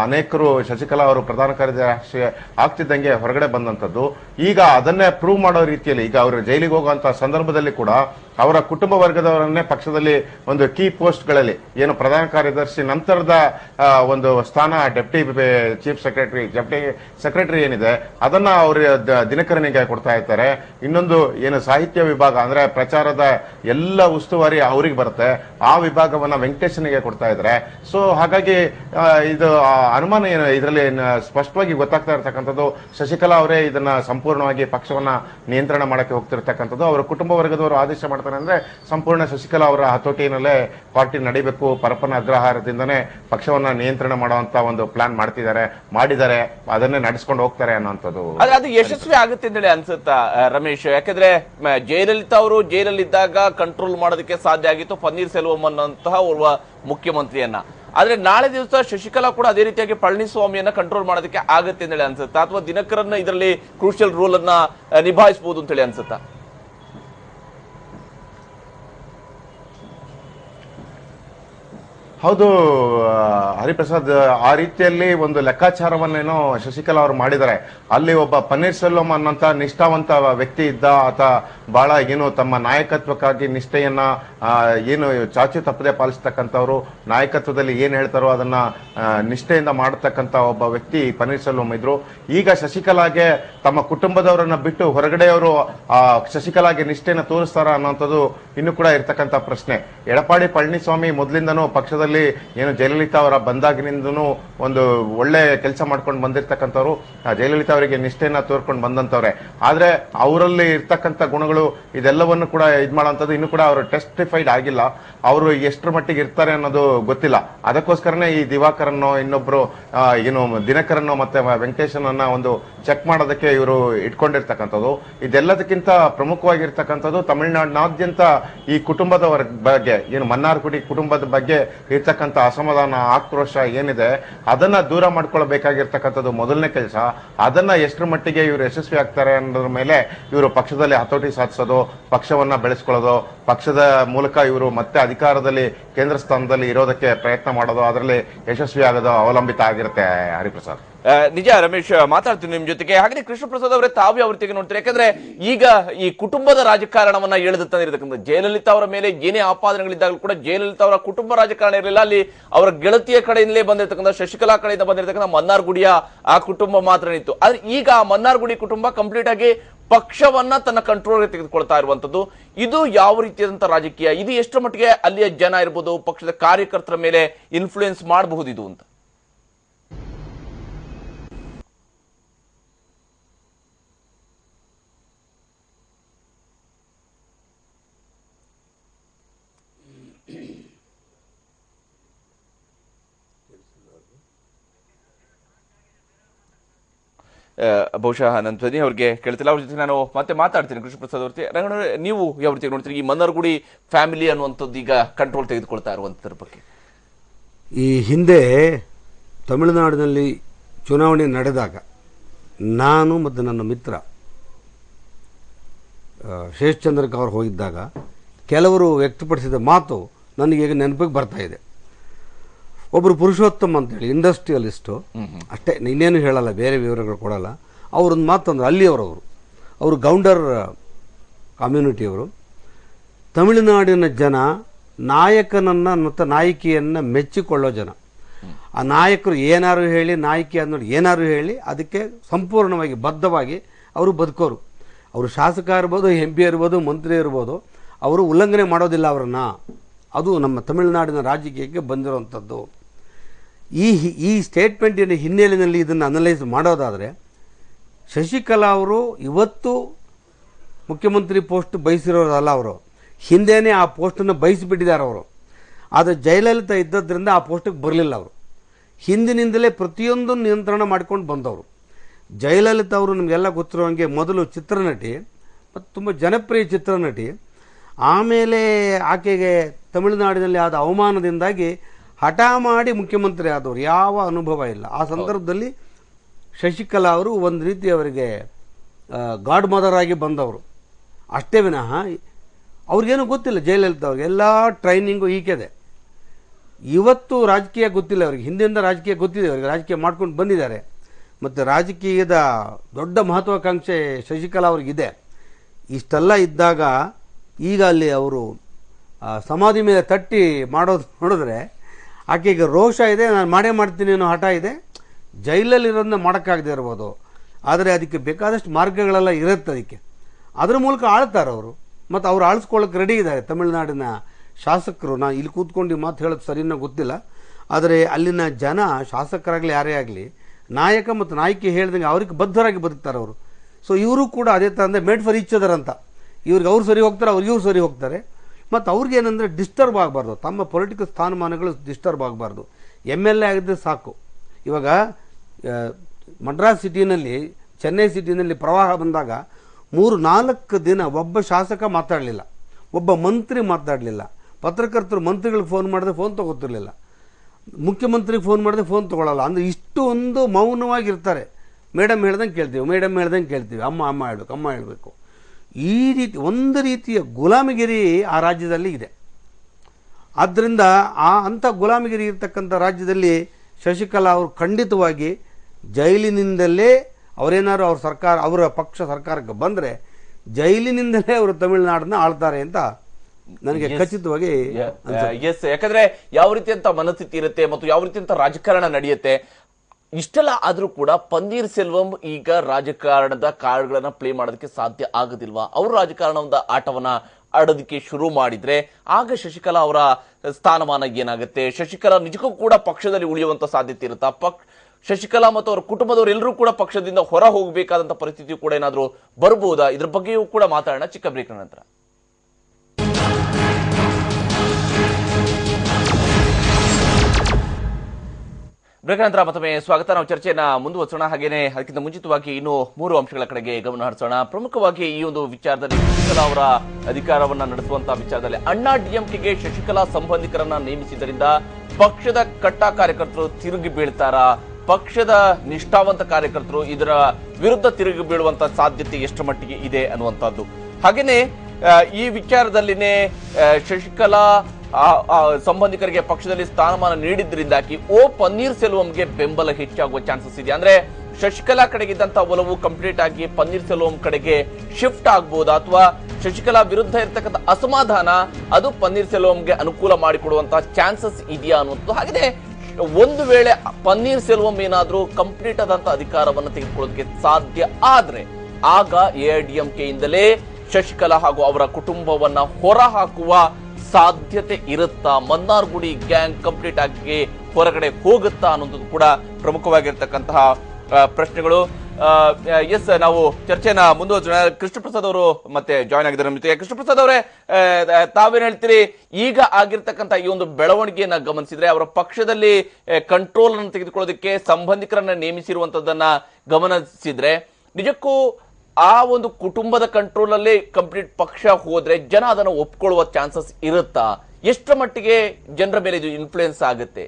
ಅನೇಕರು ಶಶಿಕಲಾ ಅವರು ಪ್ರಧಾನ ಕಾರ್ಯದರ್ಶಿ ಆಗ್ತಿದ್ದಂಗೆ ಹೊರಗಡೆ ಬಂದಂತದ್ದು ಈಗ ಅದನ್ನೇ ಪ್ರೂವ್ ಮಾಡೋ ರೀತಿಯಲ್ಲಿ ಈಗ ಅವರು ಜೈಲಿಗೆ ಹೋಗುವಂತ ಸಂದರ್ಭದಲ್ಲಿ ಕೂಡ ಅವರ ಕುಟುಂಬ ವರ್ಗದವರನ್ನೇ ಪಕ್ಷದಲ್ಲಿ ಒಂದು ಕೀ ಪೋಸ್ಟ್ಗಳಲ್ಲಿ ಏನು ಪ್ರಧಾನ ಕಾರ್ಯದರ್ಶಿ ನಂತರದ ಒಂದು ಸ್ಥಾನ, deputy chief secretary, deputy secretary ಏನಿದೆ, ಅದನ್ನ ಅವರು ದಿನಕರನಿಗೆ ಕೊಡ್ತಾ ಇರ್ತಾರೆ. ಇನ್ನೊಂದು ಏನು ಸಾಹಿತ್ಯ ವಿಭಾಗ ಅಂದ್ರೆ ಪ್ರಚಾರದ ಎಲ್ಲ ಉಸ್ತುವಾರಿ ಅವ್ರಿಗೆ ಬರುತ್ತೆ. ಆ ವಿಭಾಗವನ್ನ ವೆಂಕಟೇಶನಿಗೆ ಕೊಡ್ತಾ ಇದ್ದಾರೆ. ಸೊ ಹಾಗಾಗಿ ಇದು ಅನುಮಾನ ಏನು, ಇದರಲ್ಲಿ ಸ್ಪಷ್ಟವಾಗಿ ಗೊತ್ತಾಗ್ತಾ ಇರತಕ್ಕಂಥದ್ದು, ಶಶಿಕಲಾ ಅವರೇ ಇದನ್ನ ಸಂಪೂರ್ಣವಾಗಿ ಪಕ್ಷವನ್ನ ನಿಯಂತ್ರಣ ಮಾಡಕ್ಕೆ ಹೋಗ್ತಿರ್ತಕ್ಕಂಥದ್ದು, ಅವರ ಕುಟುಂಬ ವರ್ಗದವರು ಆದೇಶ ಮಾಡ್ತಾರೆ ಅಂದ್ರೆ ಸಂಪೂರ್ಣ ಶಶಿಕಲಾ ಅವರ ಹತೋಟಿನಲ್ಲೇ ಪಾರ್ಟಿ ನಡಿಬೇಕು ಪರಪನ ಅಗ್ರಹಾರದಿಂದನೇ ಪಕ್ಷವನ್ನ ನಿಯಂತ್ರಣ ಮಾಡುವಂತ ಒಂದು ಪ್ಲಾನ್ ಮಾಡ್ತಿದ್ದಾರೆ, ಮಾಡಿದ್ದಾರೆ, ಅದನ್ನೇ ನಡೆಸ್ಕೊಂಡು ಹೋಗ್ತಾರೆ ಅನ್ನೋಂಥದ್ದು ಅದು ಯಶಸ್ವಿ ಆಗುತ್ತೆ ಅಂತೇಳಿ ಅನ್ಸುತ್ತಾ ರಮೇಶ್? ಯಾಕಂದ್ರೆ ಜಯಲಲಿತಾ ಅವರು ಜೈಲಲ್ಲಿದ್ದಾಗ ಕಂಟ್ರೋಲ್ ಮಾಡೋದಕ್ಕೆ ಸಾಧ್ಯ ಆಗಿತ್ತು, ಪನ್ನೀರ್ ಸೆಲ್ವಂ ಅನ್ನೋಂತಹ ಓರ್ವ ಮುಖ್ಯಮಂತ್ರಿಯನ್ನ. ಆದ್ರೆ ನಾಳೆ ದಿವಸ ಶಶಿಕಲಾ ಕೂಡ ಅದೇ ರೀತಿಯಾಗಿ ಪಳನಿಸ್ವಾಮಿಯನ್ನ ಕಂಟ್ರೋಲ್ ಮಾಡೋದಕ್ಕೆ ಆಗುತ್ತೆ ಅಂತೇಳಿ ಅನ್ಸುತ್ತಾ, ಅಥವಾ ದಿನಕರನ್ನ ಇದರಲ್ಲಿ ಕ್ರೂಷಿಯಲ್ ರೋಲ್ ಅನ್ನ ನಿಭಾಯಿಸಬಹುದು ಅಂತೇಳಿ ಅನ್ಸುತ್ತಾ? ಹೌದು ಹರಿಪ್ರಸಾದ್, ಆ ರೀತಿಯಲ್ಲಿ ಒಂದು ಲೆಕ್ಕಾಚಾರವನ್ನೇನೋ ಶಶಿಕಲಾ ಅವರು ಮಾಡಿದ್ದಾರೆ. ಅಲ್ಲಿ ಒಬ್ಬ ಪನ್ನೀರ್ ಸೆಲ್ವಂ ಅನ್ನಂತ ನಿಷ್ಠಾವಂತ ವ್ಯಕ್ತಿ ಇದ್ದ ಆತ ಬಹಳ ಏನು ತಮ್ಮ ನಾಯಕತ್ವಕ್ಕಾಗಿ ನಿಷ್ಠೆಯನ್ನ ಏನು ಚಾಚು ತಪ್ಪದೆ ಪಾಲಿಸ್ತಕ್ಕಂಥವ್ರು, ನಾಯಕತ್ವದಲ್ಲಿ ಏನ್ ಹೇಳ್ತಾರೋ ಅದನ್ನ ನಿಷ್ಠೆಯಿಂದ ಮಾಡತಕ್ಕಂತ ಒಬ್ಬ ವ್ಯಕ್ತಿ ಪನ್ನೀರ್ ಸೆಲ್ವಂ ಇದ್ರು. ಈಗ ಶಶಿಕಲಾಗೆ ತಮ್ಮ ಕುಟುಂಬದವರನ್ನ ಬಿಟ್ಟು ಹೊರಗಡೆಯವರು, ಆ, ಶಶಿಕಲಾಗೆ ನಿಷ್ಠೆನ ತೋರಿಸ್ತಾರ ಅನ್ನೋಂಥದ್ದು ಇನ್ನು ಕೂಡ ಇರ್ತಕ್ಕಂಥ ಪ್ರಶ್ನೆ. ಎಡಪಾಡಿ ಪಳನಿಸ್ವಾಮಿ ಮೊದಲಿಂದನೂ ಪಕ್ಷದಲ್ಲಿ ಅದರಲ್ಲಿ ಏನು ಜಯಲಲಿತಾ ಅವರ ಬಂದಾಗಿನಿಂದನೂ ಒಂದು ಒಳ್ಳೆ ಕೆಲಸ ಮಾಡ್ಕೊಂಡು ಬಂದಿರ್ತಕ್ಕಂಥವ್ರು ಜಯಲಲಿತಾ ಅವರಿಗೆ ನಿಷ್ಠೆಯನ್ನು ತೋರ್ಕೊಂಡು ಬಂದಂತವ್ರೆ ಆದ್ರೆ ಅವರಲ್ಲಿ ಇರ್ತಕ್ಕಂಥ ಗುಣಗಳು ಇದೆಲ್ಲವನ್ನು ಕೂಡ ಇದ್ ಮಾಡೋಂಥದ್ದು ಇನ್ನು ಕೂಡ ಅವರು ಟೆಸ್ಟಿಫೈಡ್ ಆಗಿಲ್ಲ. ಅವರು ಎಷ್ಟರ ಮಟ್ಟಿಗೆ ಇರ್ತಾರೆ ಅನ್ನೋದು ಗೊತ್ತಿಲ್ಲ. ಅದಕ್ಕೋಸ್ಕರನೇ ಈ ದಿವಾಕರನ್ನೋ ಇನ್ನೊಬ್ರು ಆ, ಏನು ದಿನಕರನ್ನೋ ಮತ್ತೆ ವೆಂಕಟೇಶನನ್ನ ಒಂದು ಚೆಕ್ ಮಾಡೋದಕ್ಕೆ ಇವರು ಇಟ್ಕೊಂಡಿರ್ತಕ್ಕಂಥದ್ದು. ಇದೆಲ್ಲದಕ್ಕಿಂತ ಪ್ರಮುಖವಾಗಿರ್ತಕ್ಕಂಥದ್ದು ತಮಿಳುನಾಡಿನಾದ್ಯಂತ ಈ ಕುಟುಂಬದ ಬಗ್ಗೆ ಏನು ಮನ್ನಾರ್ಗುಡಿ ಕುಟುಂಬದ ಬಗ್ಗೆ ಇರ್ತಕ್ಕಂಥ ಅಸಮಾಧಾನ, ಆಕ್ರೋಶ ಏನಿದೆ, ಅದನ್ನ ದೂರ ಮಾಡ್ಕೊಳ್ಬೇಕಾಗಿರ್ತಕ್ಕಂಥದ್ದು ಮೊದಲನೇ ಕೆಲಸ. ಅದನ್ನ ಎಷ್ಟರ ಮಟ್ಟಿಗೆ ಇವರು ಯಶಸ್ವಿ ಆಗ್ತಾರೆ ಅನ್ನೋದ್ರ ಮೇಲೆ ಇವರು ಪಕ್ಷದಲ್ಲಿ ಹತೋಟಿ ಸಾಧಿಸೋದು, ಪಕ್ಷವನ್ನ ಬೆಳೆಸ್ಕೊಳ್ಳೋದು ಪಕ್ಷದ ಮೂಲಕ ಇವರು ಮತ್ತೆ ಅಧಿಕಾರದಲ್ಲಿ ಕೇಂದ್ರ ಸ್ಥಾನದಲ್ಲಿ ಇರೋದಕ್ಕೆ ಪ್ರಯತ್ನ ಮಾಡೋದು ಅದರಲ್ಲಿ ಯಶಸ್ವಿ ಆಗೋದು ಅವಲಂಬಿತ ಆಗಿರುತ್ತೆ ಹರಿಪ್ರಸಾದ್. ನಿಜ ರಮೇಶ್, ಮಾತಾಡ್ತೀನಿ ನಿಮ್ ಜೊತೆಗೆ. ಹಾಗೆ ಕೃಷ್ಣ ಪ್ರಸಾದ್ ಅವರೇ ತಾವು ಯಾವ ರೀತಿಗೆ ನೋಡ್ತೀರಿ? ಯಾಕಂದ್ರೆ ಈಗ ಈ ಕುಟುಂಬದ ರಾಜಕಾರಣವನ್ನ ಎಳೆದು ತಂದಿರತಕ್ಕಂಥ ಜಯಲಲಿತಾ ಅವರ ಮೇಲೆ ಏನೇ ಆಪಾದನೆಗಳಿದ್ದಾಗಲೂ ಕೂಡ ಜಯಲಲಿತಾ ಅವರ ಕುಟುಂಬ ರಾಜಕಾರಣ ಇರಲಿಲ್ಲ. ಅಲ್ಲಿ ಅವರ ಗೆಳತಿಯ ಕಡೆಯಿಂದಲೇ ಬಂದಿರತಕ್ಕಂಥ ಶಶಿಕಲಾ ಕಡೆಯಿಂದ ಬಂದಿರತಕ್ಕಂಥ ಮನ್ನಾರ್ಗುಡಿಯ ಆ ಕುಟುಂಬ ಮಾತ್ರ ಇತ್ತು ಆದ್ರೆ ಈಗ ಆ ಮನ್ನಾರ್ಗುಡಿ ಕುಟುಂಬ ಕಂಪ್ಲೀಟ್ ಆಗಿ ಪಕ್ಷವನ್ನ ತನ್ನ ಕಂಟ್ರೋಲ್ಗೆ ತೆಗೆದುಕೊಳ್ತಾ ಇರುವಂತದ್ದು. ಇದು ಯಾವ ರೀತಿಯಾದಂಥ ರಾಜಕೀಯ? ಇದು ಎಷ್ಟರ ಮಟ್ಟಿಗೆ ಅಲ್ಲಿಯ ಜನ ಇರ್ಬೋದು, ಪಕ್ಷದ ಕಾರ್ಯಕರ್ತರ ಮೇಲೆ ಇನ್ಫ್ಲೂಯೆನ್ಸ್ ಮಾಡಬಹುದು ಇದು ಅಂತ? ಬಹುಶಃ ನನ್ನ ಧ್ವನಿ ಅವ್ರಿಗೆ ಕೇಳ್ತಿಲ್ಲ. ಅವ್ರ ಜೊತೆ ನಾನು ಮತ್ತೆ ಮಾತಾಡ್ತೀನಿ ಕೃಷ್ಣ ಪ್ರಸಾದ್ ರಂಗಣ್ಣ ನೀವು ಯಾವ ರೀತಿ ನೋಡ್ತೀರಿ? ಈ ಮನ್ನರ್ಗುಡಿ ಫ್ಯಾಮಿಲಿ ಅನ್ನುವಂಥದ್ದು ಈಗ ಕಂಟ್ರೋಲ್ ತೆಗೆದುಕೊಳ್ತಾ ಇರುವಂಥದ್ರ ಬಗ್ಗೆ. ಈ ಹಿಂದೆ ತಮಿಳುನಾಡಿನಲ್ಲಿ ಚುನಾವಣೆ ನಡೆದಾಗ ನಾನು ಮತ್ತು ನನ್ನ ಮಿತ್ರ ಆ, ಅವ್ರು ಹೋಗಿದ್ದಾಗ ಕೆಲವರು ವ್ಯಕ್ತಪಡಿಸಿದ ಮಾತು ನನಗೆ ಈಗ ನೆನಪಿಗೆ ಬರ್ತಾ ಇದೆ. ಒಬ್ಬರು ಪುರುಷೋತ್ತಮ್ ಅಂತೇಳಿ ಇಂಡಸ್ಟ್ರಿಯಲಿಸ್ಟು ಅಷ್ಟೇ ಇನ್ನೇನು ಹೇಳಲ್ಲ ಬೇರೆ ವಿವರಗಳು ಕೊಡಲ್ಲ. ಅವರೊಂದು ಮಾತಂದ್ರೆ ಅಲ್ಲಿಯವರವರು. ಅವರು ಗೌಂಡರ್ ಕಮ್ಯುನಿಟಿಯವರು ತಮಿಳುನಾಡಿನ ಜನ ನಾಯಕನನ್ನ ಮತ್ತು ನಾಯಕಿಯನ್ನ ಮೆಚ್ಚಿಕೊಳ್ಳೋ ಜನ. ಆ ನಾಯಕರು ಏನಾರು ಹೇಳಿ ನಾಯಕಿ ಅನ್ನೋದು ಏನಾರು ಹೇಳಿ ಅದಕ್ಕೆ ಸಂಪೂರ್ಣವಾಗಿ ಬದ್ಧವಾಗಿ ಅವರು ಬದುಕೋರು. ಅವರು ಶಾಸಕ ಇರ್ಬೋದು ಎಂ ಪಿ ಇರ್ಬೋದು ಮಂತ್ರಿ ಇರ್ಬೋದು ಅವರು ಉಲ್ಲಂಘನೆ ಮಾಡೋದಿಲ್ಲ ಅವರನ್ನ. ಅದು ನಮ್ಮ ತಮಿಳುನಾಡಿನ ರಾಜಕೀಯಕ್ಕೆ ಬಂದಿರುವಂಥದ್ದು ಈ ಈ ಸ್ಟೇಟ್ಮೆಂಟಿನ ಹಿನ್ನೆಲೆಯಲ್ಲಿ ಇದನ್ನು ಅನಲೈಸ್ ಮಾಡೋದಾದರೆ, ಶಶಿಕಲಾ ಅವರು ಇವತ್ತು ಮುಖ್ಯಮಂತ್ರಿ ಪೋಸ್ಟ್ ಬಯಸಿರೋದಲ್ಲ ಅವರು. ಹಿಂದೆಯೇ ಆ ಪೋಸ್ಟನ್ನು ಬಯಸಿಬಿಟ್ಟಿದ್ದಾರೆ ಅವರು. ಆದರೆ ಜಯಲಲಿತಾ ಇದ್ದದ್ರಿಂದ ಆ ಪೋಸ್ಟಿಗೆ ಬರಲಿಲ್ಲ ಅವರು. ಹಿಂದಿನಿಂದಲೇ ಪ್ರತಿಯೊಂದು ನಿಯಂತ್ರಣ ಮಾಡ್ಕೊಂಡು ಬಂದವರು. ಜಯಲಲಿತಾ ಅವರು ನಿಮಗೆಲ್ಲ ಗೊತ್ತಿರೋ ಹಾಗೆ ಮೊದಲು ಚಿತ್ರನಟಿ, ಮತ್ತು ತುಂಬ ಜನಪ್ರಿಯ ಚಿತ್ರನಟಿ. ಆಮೇಲೆ ಆಕೆಗೆ ತಮಿಳುನಾಡಿನಲ್ಲಿ ಆದ ಅವಮಾನದಿಂದಾಗಿ ಹಠ ಮಾಡಿ ಮುಖ್ಯಮಂತ್ರಿ ಆದವರು, ಯಾವ ಅನುಭವ ಇಲ್ಲ. ಆ ಸಂದರ್ಭದಲ್ಲಿ ಶಶಿಕಲಾ ಅವರು ಒಂದು ರೀತಿ ಅವರಿಗೆ ಗಾಡ್ ಮದರ್ ಆಗಿ ಬಂದವರು. ಅಷ್ಟೇ ವಿನಃ, ಅವ್ರಿಗೇನು ಗೊತ್ತಿಲ್ಲ ಜಯಲಲಿತಾ ಅವ್ರಿಗೆ ಎಲ್ಲ ಟ್ರೈನಿಂಗು ಈಕೆದೆ. ಇವತ್ತು ರಾಜಕೀಯ ಗೊತ್ತಿಲ್ಲ ಅವ್ರಿಗೆ. ಹಿಂದಿಂದ ರಾಜಕೀಯ ಗೊತ್ತಿದೆ ಅವರಿಗೆ. ರಾಜಕೀಯ ಮಾಡ್ಕೊಂಡು ಬಂದಿದ್ದಾರೆ. ಮತ್ತು ರಾಜಕೀಯದ ದೊಡ್ಡ ಮಹತ್ವಾಕಾಂಕ್ಷೆ ಶಶಿಕಲಾ ಅವ್ರಿಗಿದೆ. ಇಷ್ಟೆಲ್ಲ ಇದ್ದಾಗ ಈಗ ಅಲ್ಲಿ ಅವರು ಸಮಾಧಿ ಮೇಲೆ ತಟ್ಟಿ ಮಾಡೋದು ನೋಡಿದ್ರೆ ಆಕೆಗೆ ರೋಷ ಇದೆ, ನಾನು ಮಾಡೇ ಮಾಡ್ತೀನಿ ಅನ್ನೋ ಹಠ ಇದೆ. ಜೈಲಲ್ಲಿ ಇರೋದನ್ನ ಮಾಡೋಕ್ಕಾಗದೇ ಇರ್ಬೋದು. ಆದರೆ ಅದಕ್ಕೆ ಬೇಕಾದಷ್ಟು ಮಾರ್ಗಗಳೆಲ್ಲ ಇರುತ್ತೆ ಅದಕ್ಕೆ. ಅದ್ರ ಮೂಲಕ ಆಳ್ತಾರೆ ಅವರು. ಮತ್ತು ಅವ್ರು ಆಳ್ಸ್ಕೊಳ್ಳೋಕೆ ರೆಡಿ ಇದ್ದಾರೆ. ತಮಿಳುನಾಡಿನ ಶಾಸಕರು, ನಾನು ಇಲ್ಲಿ ಕೂತ್ಕೊಂಡು ಮಾತು ಹೇಳೋದು ಸರಿನೋ ಗೊತ್ತಿಲ್ಲ. ಆದರೆ ಅಲ್ಲಿನ ಜನ, ಶಾಸಕರಾಗಲಿ ಯಾರೇ ಆಗಲಿ, ನಾಯಕ ಮತ್ತು ನಾಯಕಿ ಹೇಳ್ದಂಗೆ ಅವ್ರಿಗೆ ಬದ್ಧರಾಗಿ ಬದುಕ್ತಾರೆ ಅವರು. ಸೊ ಇವರು ಕೂಡ ಅದೇ ಥರ ಅಂದರೆ ಮೇಡ್ ಫಾರ್ ಈಚ್ ಅದರ್ ಅಂತ. ಇವ್ರಿಗೆ ಅವ್ರು ಸರಿ ಹೋಗ್ತಾರೆ, ಅವ್ರಿಗೆ ಇವ್ರು ಸರಿ ಹೋಗ್ತಾರೆ. ಮತ್ತು ಅವ್ರಿಗೆ ಏನಂದರೆ ಡಿಸ್ಟರ್ಬ್ ಆಗಬಾರ್ದು. ತಮ್ಮ ಪೊಲಿಟಿಕಲ್ ಸ್ಥಾನಮಾನಗಳು ಡಿಸ್ಟರ್ಬ್ ಆಗಬಾರ್ದು. ಎಂ ಎಲ್ ಎ ಆಗಿದ್ದರೆ ಸಾಕು. ಇವಾಗ ಮಡ್ರಾಸ್ ಸಿಟಿನಲ್ಲಿ, ಚೆನ್ನೈ ಸಿಟಿನಲ್ಲಿ ಪ್ರವಾಹ ಬಂದಾಗ ಮೂರು ನಾಲ್ಕು ದಿನ ಒಬ್ಬ ಶಾಸಕ ಮಾತಾಡಲಿಲ್ಲ. ಒಬ್ಬ ಮಂತ್ರಿ ಮಾತಾಡಲಿಲ್ಲ. ಪತ್ರಕರ್ತರು ಮಂತ್ರಿಗಳಿಗೆ ಫೋನ್ ಮಾಡಿದ್ರೆ ಫೋನ್ ತಗೋತಿರ್ಲಿಲ್ಲ. ಮುಖ್ಯಮಂತ್ರಿಗೆ ಫೋನ್ ಮಾಡಿದ್ರೆ ಫೋನ್ ತೊಗೊಳ್ಳಲ್ಲ ಅಂದರೆ ಇಷ್ಟು ಒಂದು ಮೌನವಾಗಿರ್ತಾರೆ. ಮೇಡಮ್ ಹೇಳ್ದಂಗೆ ಕೇಳ್ತೀವಿ, ಮೇಡಮ್ ಹೇಳ್ದಂಗೆ ಕೇಳ್ತೀವಿ. ಅಮ್ಮ ಅಮ್ಮ ಹೇಳಬೇಕು ಅಮ್ಮ ಹೇಳಬೇಕು. ಈ ರೀತಿ ಒಂದು ರೀತಿಯ ಗುಲಾಮಗಿರಿ ಆ ರಾಜ್ಯದಲ್ಲಿ ಇದೆ. ಆದ್ದರಿಂದ ಆ ಅಂಥ ಗುಲಾಮಗಿರಿ ಇರತಕ್ಕಂಥ ರಾಜ್ಯದಲ್ಲಿ ಶಶಿಕಲಾ ಅವರು ಖಂಡಿತವಾಗಿ ಜೈಲಿನಿಂದಲೇ ಅವರೇನಾದ್ರು ಅವ್ರ ಸರ್ಕಾರ ಅವರ ಪಕ್ಷ ಸರ್ಕಾರಕ್ಕೆ ಬಂದರೆ ಜೈಲಿನಿಂದಲೇ ಅವರು ತಮಿಳುನಾಡನ್ನ ಆಳ್ತಾರೆ ಅಂತ ನನಗೆ. ಖಚಿತವಾಗಿ ಎಸ್ ಯಾಕಂದ್ರೆ ಯಾವ ರೀತಿಯಂತ ಮನಸ್ಥಿತಿ ಇರುತ್ತೆ ಮತ್ತು ಯಾವ ರೀತಿ ಅಂತ ರಾಜಕಾರಣ ನಡೆಯುತ್ತೆ ಇಷ್ಟೆಲ್ಲ ಆದರೂ ಕೂಡ ಪನ್ನೀರ್ ಸೆಲ್ವಂ ಈಗ ರಾಜಕಾರಣದ ಕಾರ್ಡ್ಗಳನ್ನ ಪ್ಲೇ ಮಾಡೋದಕ್ಕೆ ಸಾಧ್ಯ ಆಗೋದಿಲ್ವಾ? ಅವರು ರಾಜಕಾರಣದ ಆಟವನ್ನ ಆಡೋದಕ್ಕೆ ಶುರು ಮಾಡಿದ್ರೆ ಆಗ ಶಶಿಕಲಾ ಅವರ ಸ್ಥಾನಮಾನ ಏನಾಗುತ್ತೆ? ಶಶಿಕಲಾ ನಿಜಕ್ಕೂ ಕೂಡ ಪಕ್ಷದಲ್ಲಿ ಉಳಿಯುವಂತ ಸಾಧ್ಯತೆ ಇರುತ್ತಾ? ಪಕ್ ಶಶಿಕಲಾ ಮತ್ತು ಅವರ ಕುಟುಂಬದವರು ಎಲ್ಲರೂ ಕೂಡ ಪಕ್ಷದಿಂದ ಹೊರ ಹೋಗಬೇಕಾದಂತ ಪರಿಸ್ಥಿತಿ ಕೂಡ ಏನಾದರೂ ಬರಬಹುದಾ ಇದ್ರ ಬಗ್ಗೆಯೂ ಕೂಡ ಮಾತಾಡೋಣ ಚಿಕ್ಕ ಬ್ರೇಕ್ ನಂತರ. ಬ್ರೇಕ್ ನಂತರ ಮತ್ತೊಮ್ಮೆ ಸ್ವಾಗತ. ನಾವು ಚರ್ಚೆಯನ್ನ ಮುಂದುವರಿಸೋಣ. ಹಾಗೇನೆ ಅದಕ್ಕಿಂತ ಮುಂಚಿತವಾಗಿ ಇನ್ನು ಮೂರು ಅಂಶಗಳ ಕಡೆಗೆ ಗಮನ ಹರಿಸೋಣ. ಪ್ರಮುಖವಾಗಿ ಈ ಒಂದು ವಿಚಾರದಲ್ಲಿ ಶಶಿಕಲಾ ಅವರ ಅಧಿಕಾರವನ್ನ ನಡೆಸುವಂತಹ ವಿಚಾರದಲ್ಲಿ ಅಣ್ಣಾ ಡಿಎಂಕೆಗೆ ಶಶಿಕಲಾ ಸಂಬಂಧಿಕರನ್ನ ನೇಮಿಸಿದ್ದರಿಂದ ಪಕ್ಷದ ಕಟ್ಟ ಕಾರ್ಯಕರ್ತರು ತಿರುಗಿ ಬೀಳ್ತಾರಾ? ಪಕ್ಷದ ನಿಷ್ಠಾವಂತ ಕಾರ್ಯಕರ್ತರು ಇದರ ವಿರುದ್ಧ ತಿರುಗಿ ಬೀಳುವಂತ ಸಾಧ್ಯತೆ ಎಷ್ಟು ಮಟ್ಟಿಗೆ ಇದೆ ಅನ್ನುವಂಥದ್ದು. ಹಾಗೇನೆ ಈ ವಿಚಾರದಲ್ಲಿನೇ ಶಶಿಕಲಾ ಸಂಬಂಧಿಕರಿಗೆ ಪಕ್ಷದಲ್ಲಿ ಸ್ಥಾನಮಾನ ನೀಡಿದ್ರಿಂದಾಗಿ ಓ ಪನ್ನೀರ್ ಸೆಲ್ವಂಗೆ ಬೆಂಬಲ ಹೆಚ್ಚಾಗುವ ಚಾನ್ಸಸ್ ಇದೆ. ಅಂದ್ರೆ ಶಶಿಕಲಾ ಕಡೆಗಿದ್ದಂತ ಒಲವು ಕಂಪ್ಲೀಟ್ ಆಗಿ ಪನ್ನೀರ್ ಸೆಲ್ವಂ ಕಡೆಗೆ ಶಿಫ್ಟ್ ಆಗ್ಬೋದಾ? ಅಥವಾ ಶಶಿಕಲಾ ವಿರುದ್ಧ ಇರ್ತಕ್ಕಂಥ ಅಸಮಾಧಾನ ಅದು ಪನ್ನೀರ್ ಸೆಲ್ವಂಗೆ ಅನುಕೂಲ ಮಾಡಿಕೊಡುವಂತಹ ಚಾನ್ಸಸ್ ಇದೆಯಾ ಅನ್ನೋದು ಹಾಗೆ ಒಂದು ವೇಳೆ ಪನ್ನೀರ್ ಸೆಲ್ವಂ ಏನಾದರೂ ಕಂಪ್ಲೀಟ್ ಆದಂತ ಅಧಿಕಾರವನ್ನು ತೆಗೆದುಕೊಳ್ಳೋದಕ್ಕೆ ಸಾಧ್ಯ ಆದ್ರೆ ಆಗ ಎಐಡಿಎಂಕೆ ಇಂದಲೇ ಶಶಿಕಲಾ ಹಾಗೂ ಅವರ ಕುಟುಂಬವನ್ನ ಹೊರ ಹಾಕುವ ಸಾಧ್ಯತೆ ಇರುತ್ತಾ? ಮನ್ನಾರ್ಗುಡಿ ಗ್ಯಾಂಗ್ ಕಂಪ್ಲೀಟ್ ಆಗಿ ಹೊರಗಡೆ ಹೋಗುತ್ತಾ ಅನ್ನೋದು ಕೂಡ ಪ್ರಮುಖವಾಗಿರ್ತಕ್ಕಂತಹ ಪ್ರಶ್ನೆಗಳು. ಎಸ್ ನಾವು ಚರ್ಚೆನ ಮುಂದುವರಿಸೋಣ. ಕೃಷ್ಣಪ್ರಸಾದ್ ಅವರು ಮತ್ತೆ ಜಾಯ್ನ್ ಆಗಿದ್ದಾರೆ ನಮ್ಮ ಜೊತೆಗೆ. ಕೃಷ್ಣ ಪ್ರಸಾದ್ ಅವರೇ ತಾವೇನ್ ಹೇಳ್ತೀರಿ? ಈಗ ಆಗಿರ್ತಕ್ಕಂಥ ಈ ಒಂದು ಬೆಳವಣಿಗೆಯನ್ನ ಗಮನಿಸಿದ್ರೆ ಅವರ ಪಕ್ಷದಲ್ಲಿ ಕಂಟ್ರೋಲ್ ಅನ್ನು ತೆಗೆದುಕೊಳ್ಳೋದಕ್ಕೆ ಸಂಬಂಧಿಕರನ್ನ ನೇಮಿಸಿರುವಂತದ್ದನ್ನ ಗಮನಿಸಿದ್ರೆ ನಿಜಕ್ಕೂ ಆ ಒಂದು ಕುಟುಂಬದ ಕಂಟ್ರೋಲ್ ಅಲ್ಲೇ ಕಂಪ್ಲೀಟ್ ಪಕ್ಷ ಹೋದ್ರೆ ಜನ ಅದನ್ನು ಒಪ್ಕೊಳ್ಳುವ ಚಾನ್ಸಸ್ ಇರುತ್ತಾ? ಎಷ್ಟರ ಮಟ್ಟಿಗೆ ಜನರ ಮೇಲೆ ಇದು ಇನ್ಫ್ಲೂಯೆನ್ಸ್ ಆಗುತ್ತೆ?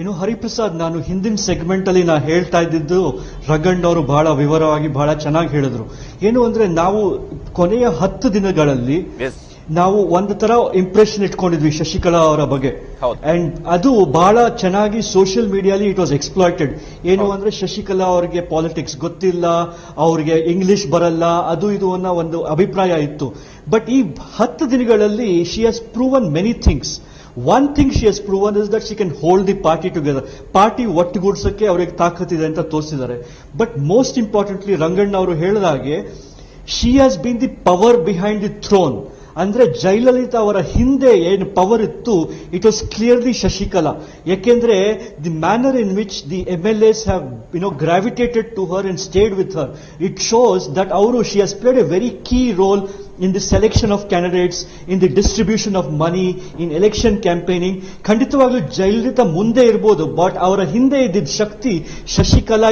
ಇನ್ನು ಹರಿಪ್ರಸಾದ್ ನಾನು ಹಿಂದಿನ ಸೆಗ್ಮೆಂಟ್ ಅಲ್ಲಿ ನಾ ಹೇಳ್ತಾ ಇದ್ದಿದ್ದು ರಗಂಡ್ ಅವರು ಬಹಳ ವಿವರವಾಗಿ ಬಹಳ ಚೆನ್ನಾಗಿ ಹೇಳಿದ್ರು. ಏನು ಅಂದ್ರೆ ನಾವು ಕೊನೆಯ ಹತ್ತು ದಿನಗಳಲ್ಲಿ. ನಾವು ಒಂದು ತರ ಇಂಪ್ರೆಷನ್ ಇಟ್ಕೊಂಡಿದ್ವಿ ಶಶಿಕಲಾ ಅವರ ಬಗ್ಗೆ. ಅಂಡ್ ಅದು ಬಹಳ ಚೆನ್ನಾಗಿ ಸೋಷಿಯಲ್ ಮೀಡಿಯಾಲಿ ಇಟ್ ವಾಸ್ ಎಕ್ಸ್ಪ್ಲಾಯ್ಟೆಡ್ ಏನು ಅಂದ್ರೆ ಶಶಿಕಲಾ ಅವರಿಗೆ ಪಾಲಿಟಿಕ್ಸ್ ಗೊತ್ತಿಲ್ಲ ಅವ್ರಿಗೆ ಇಂಗ್ಲಿಷ್ ಬರಲ್ಲ ಅದು ಇದು ಅನ್ನೋ ಒಂದು ಅಭಿಪ್ರಾಯ ಇತ್ತು. ಬಟ್ ಈ ಹತ್ತು ದಿನಗಳಲ್ಲಿ she has proven many things one thing she has proven is that she can hold the party together party ಒಟ್ಟುಗೂಡ್ಸಕ್ಕೆ ಅವರಿಗೆ ತಾಕತ್ತಿದೆ ಅಂತ ತೋರಿಸಿದ್ದಾರೆ. ಬಟ್ ಮೋಸ್ಟ್ ಇಂಪಾರ್ಟೆಂಟ್ಲಿ ರಂಗಣ್ಣ ಅವರು ಹೇಳಿದ ಹಾಗೆ she has been the power behind the throne ಅಂದ್ರೆ ಜಯಲಲಿತಾ ಅವರ ಹಿಂದೆ ಏನು ಪವರ್ ಇತ್ತು ಇಟ್ ವಾಸ್ ಕ್ಲಿಯರ್ಲಿ ಶಶಿಕಲಾ. ಯಾಕೆಂದ್ರೆ the manner in which the M L As have you know gravitated to her and stayed with her it shows that ಅವರು she has played a very key role in the selection of candidates, in the distribution of money, in election campaigning. ಖಂಡಿತವಾಗ್ಲೂ ಜಯಲಲಿತಾ ಮುಂದೆ ಇರ್ಬೋದು but ಅವರ ಹಿಂದೆ ಇದ್ದಿದ್ದ ಶಕ್ತಿ ಶಶಿಕಲಾ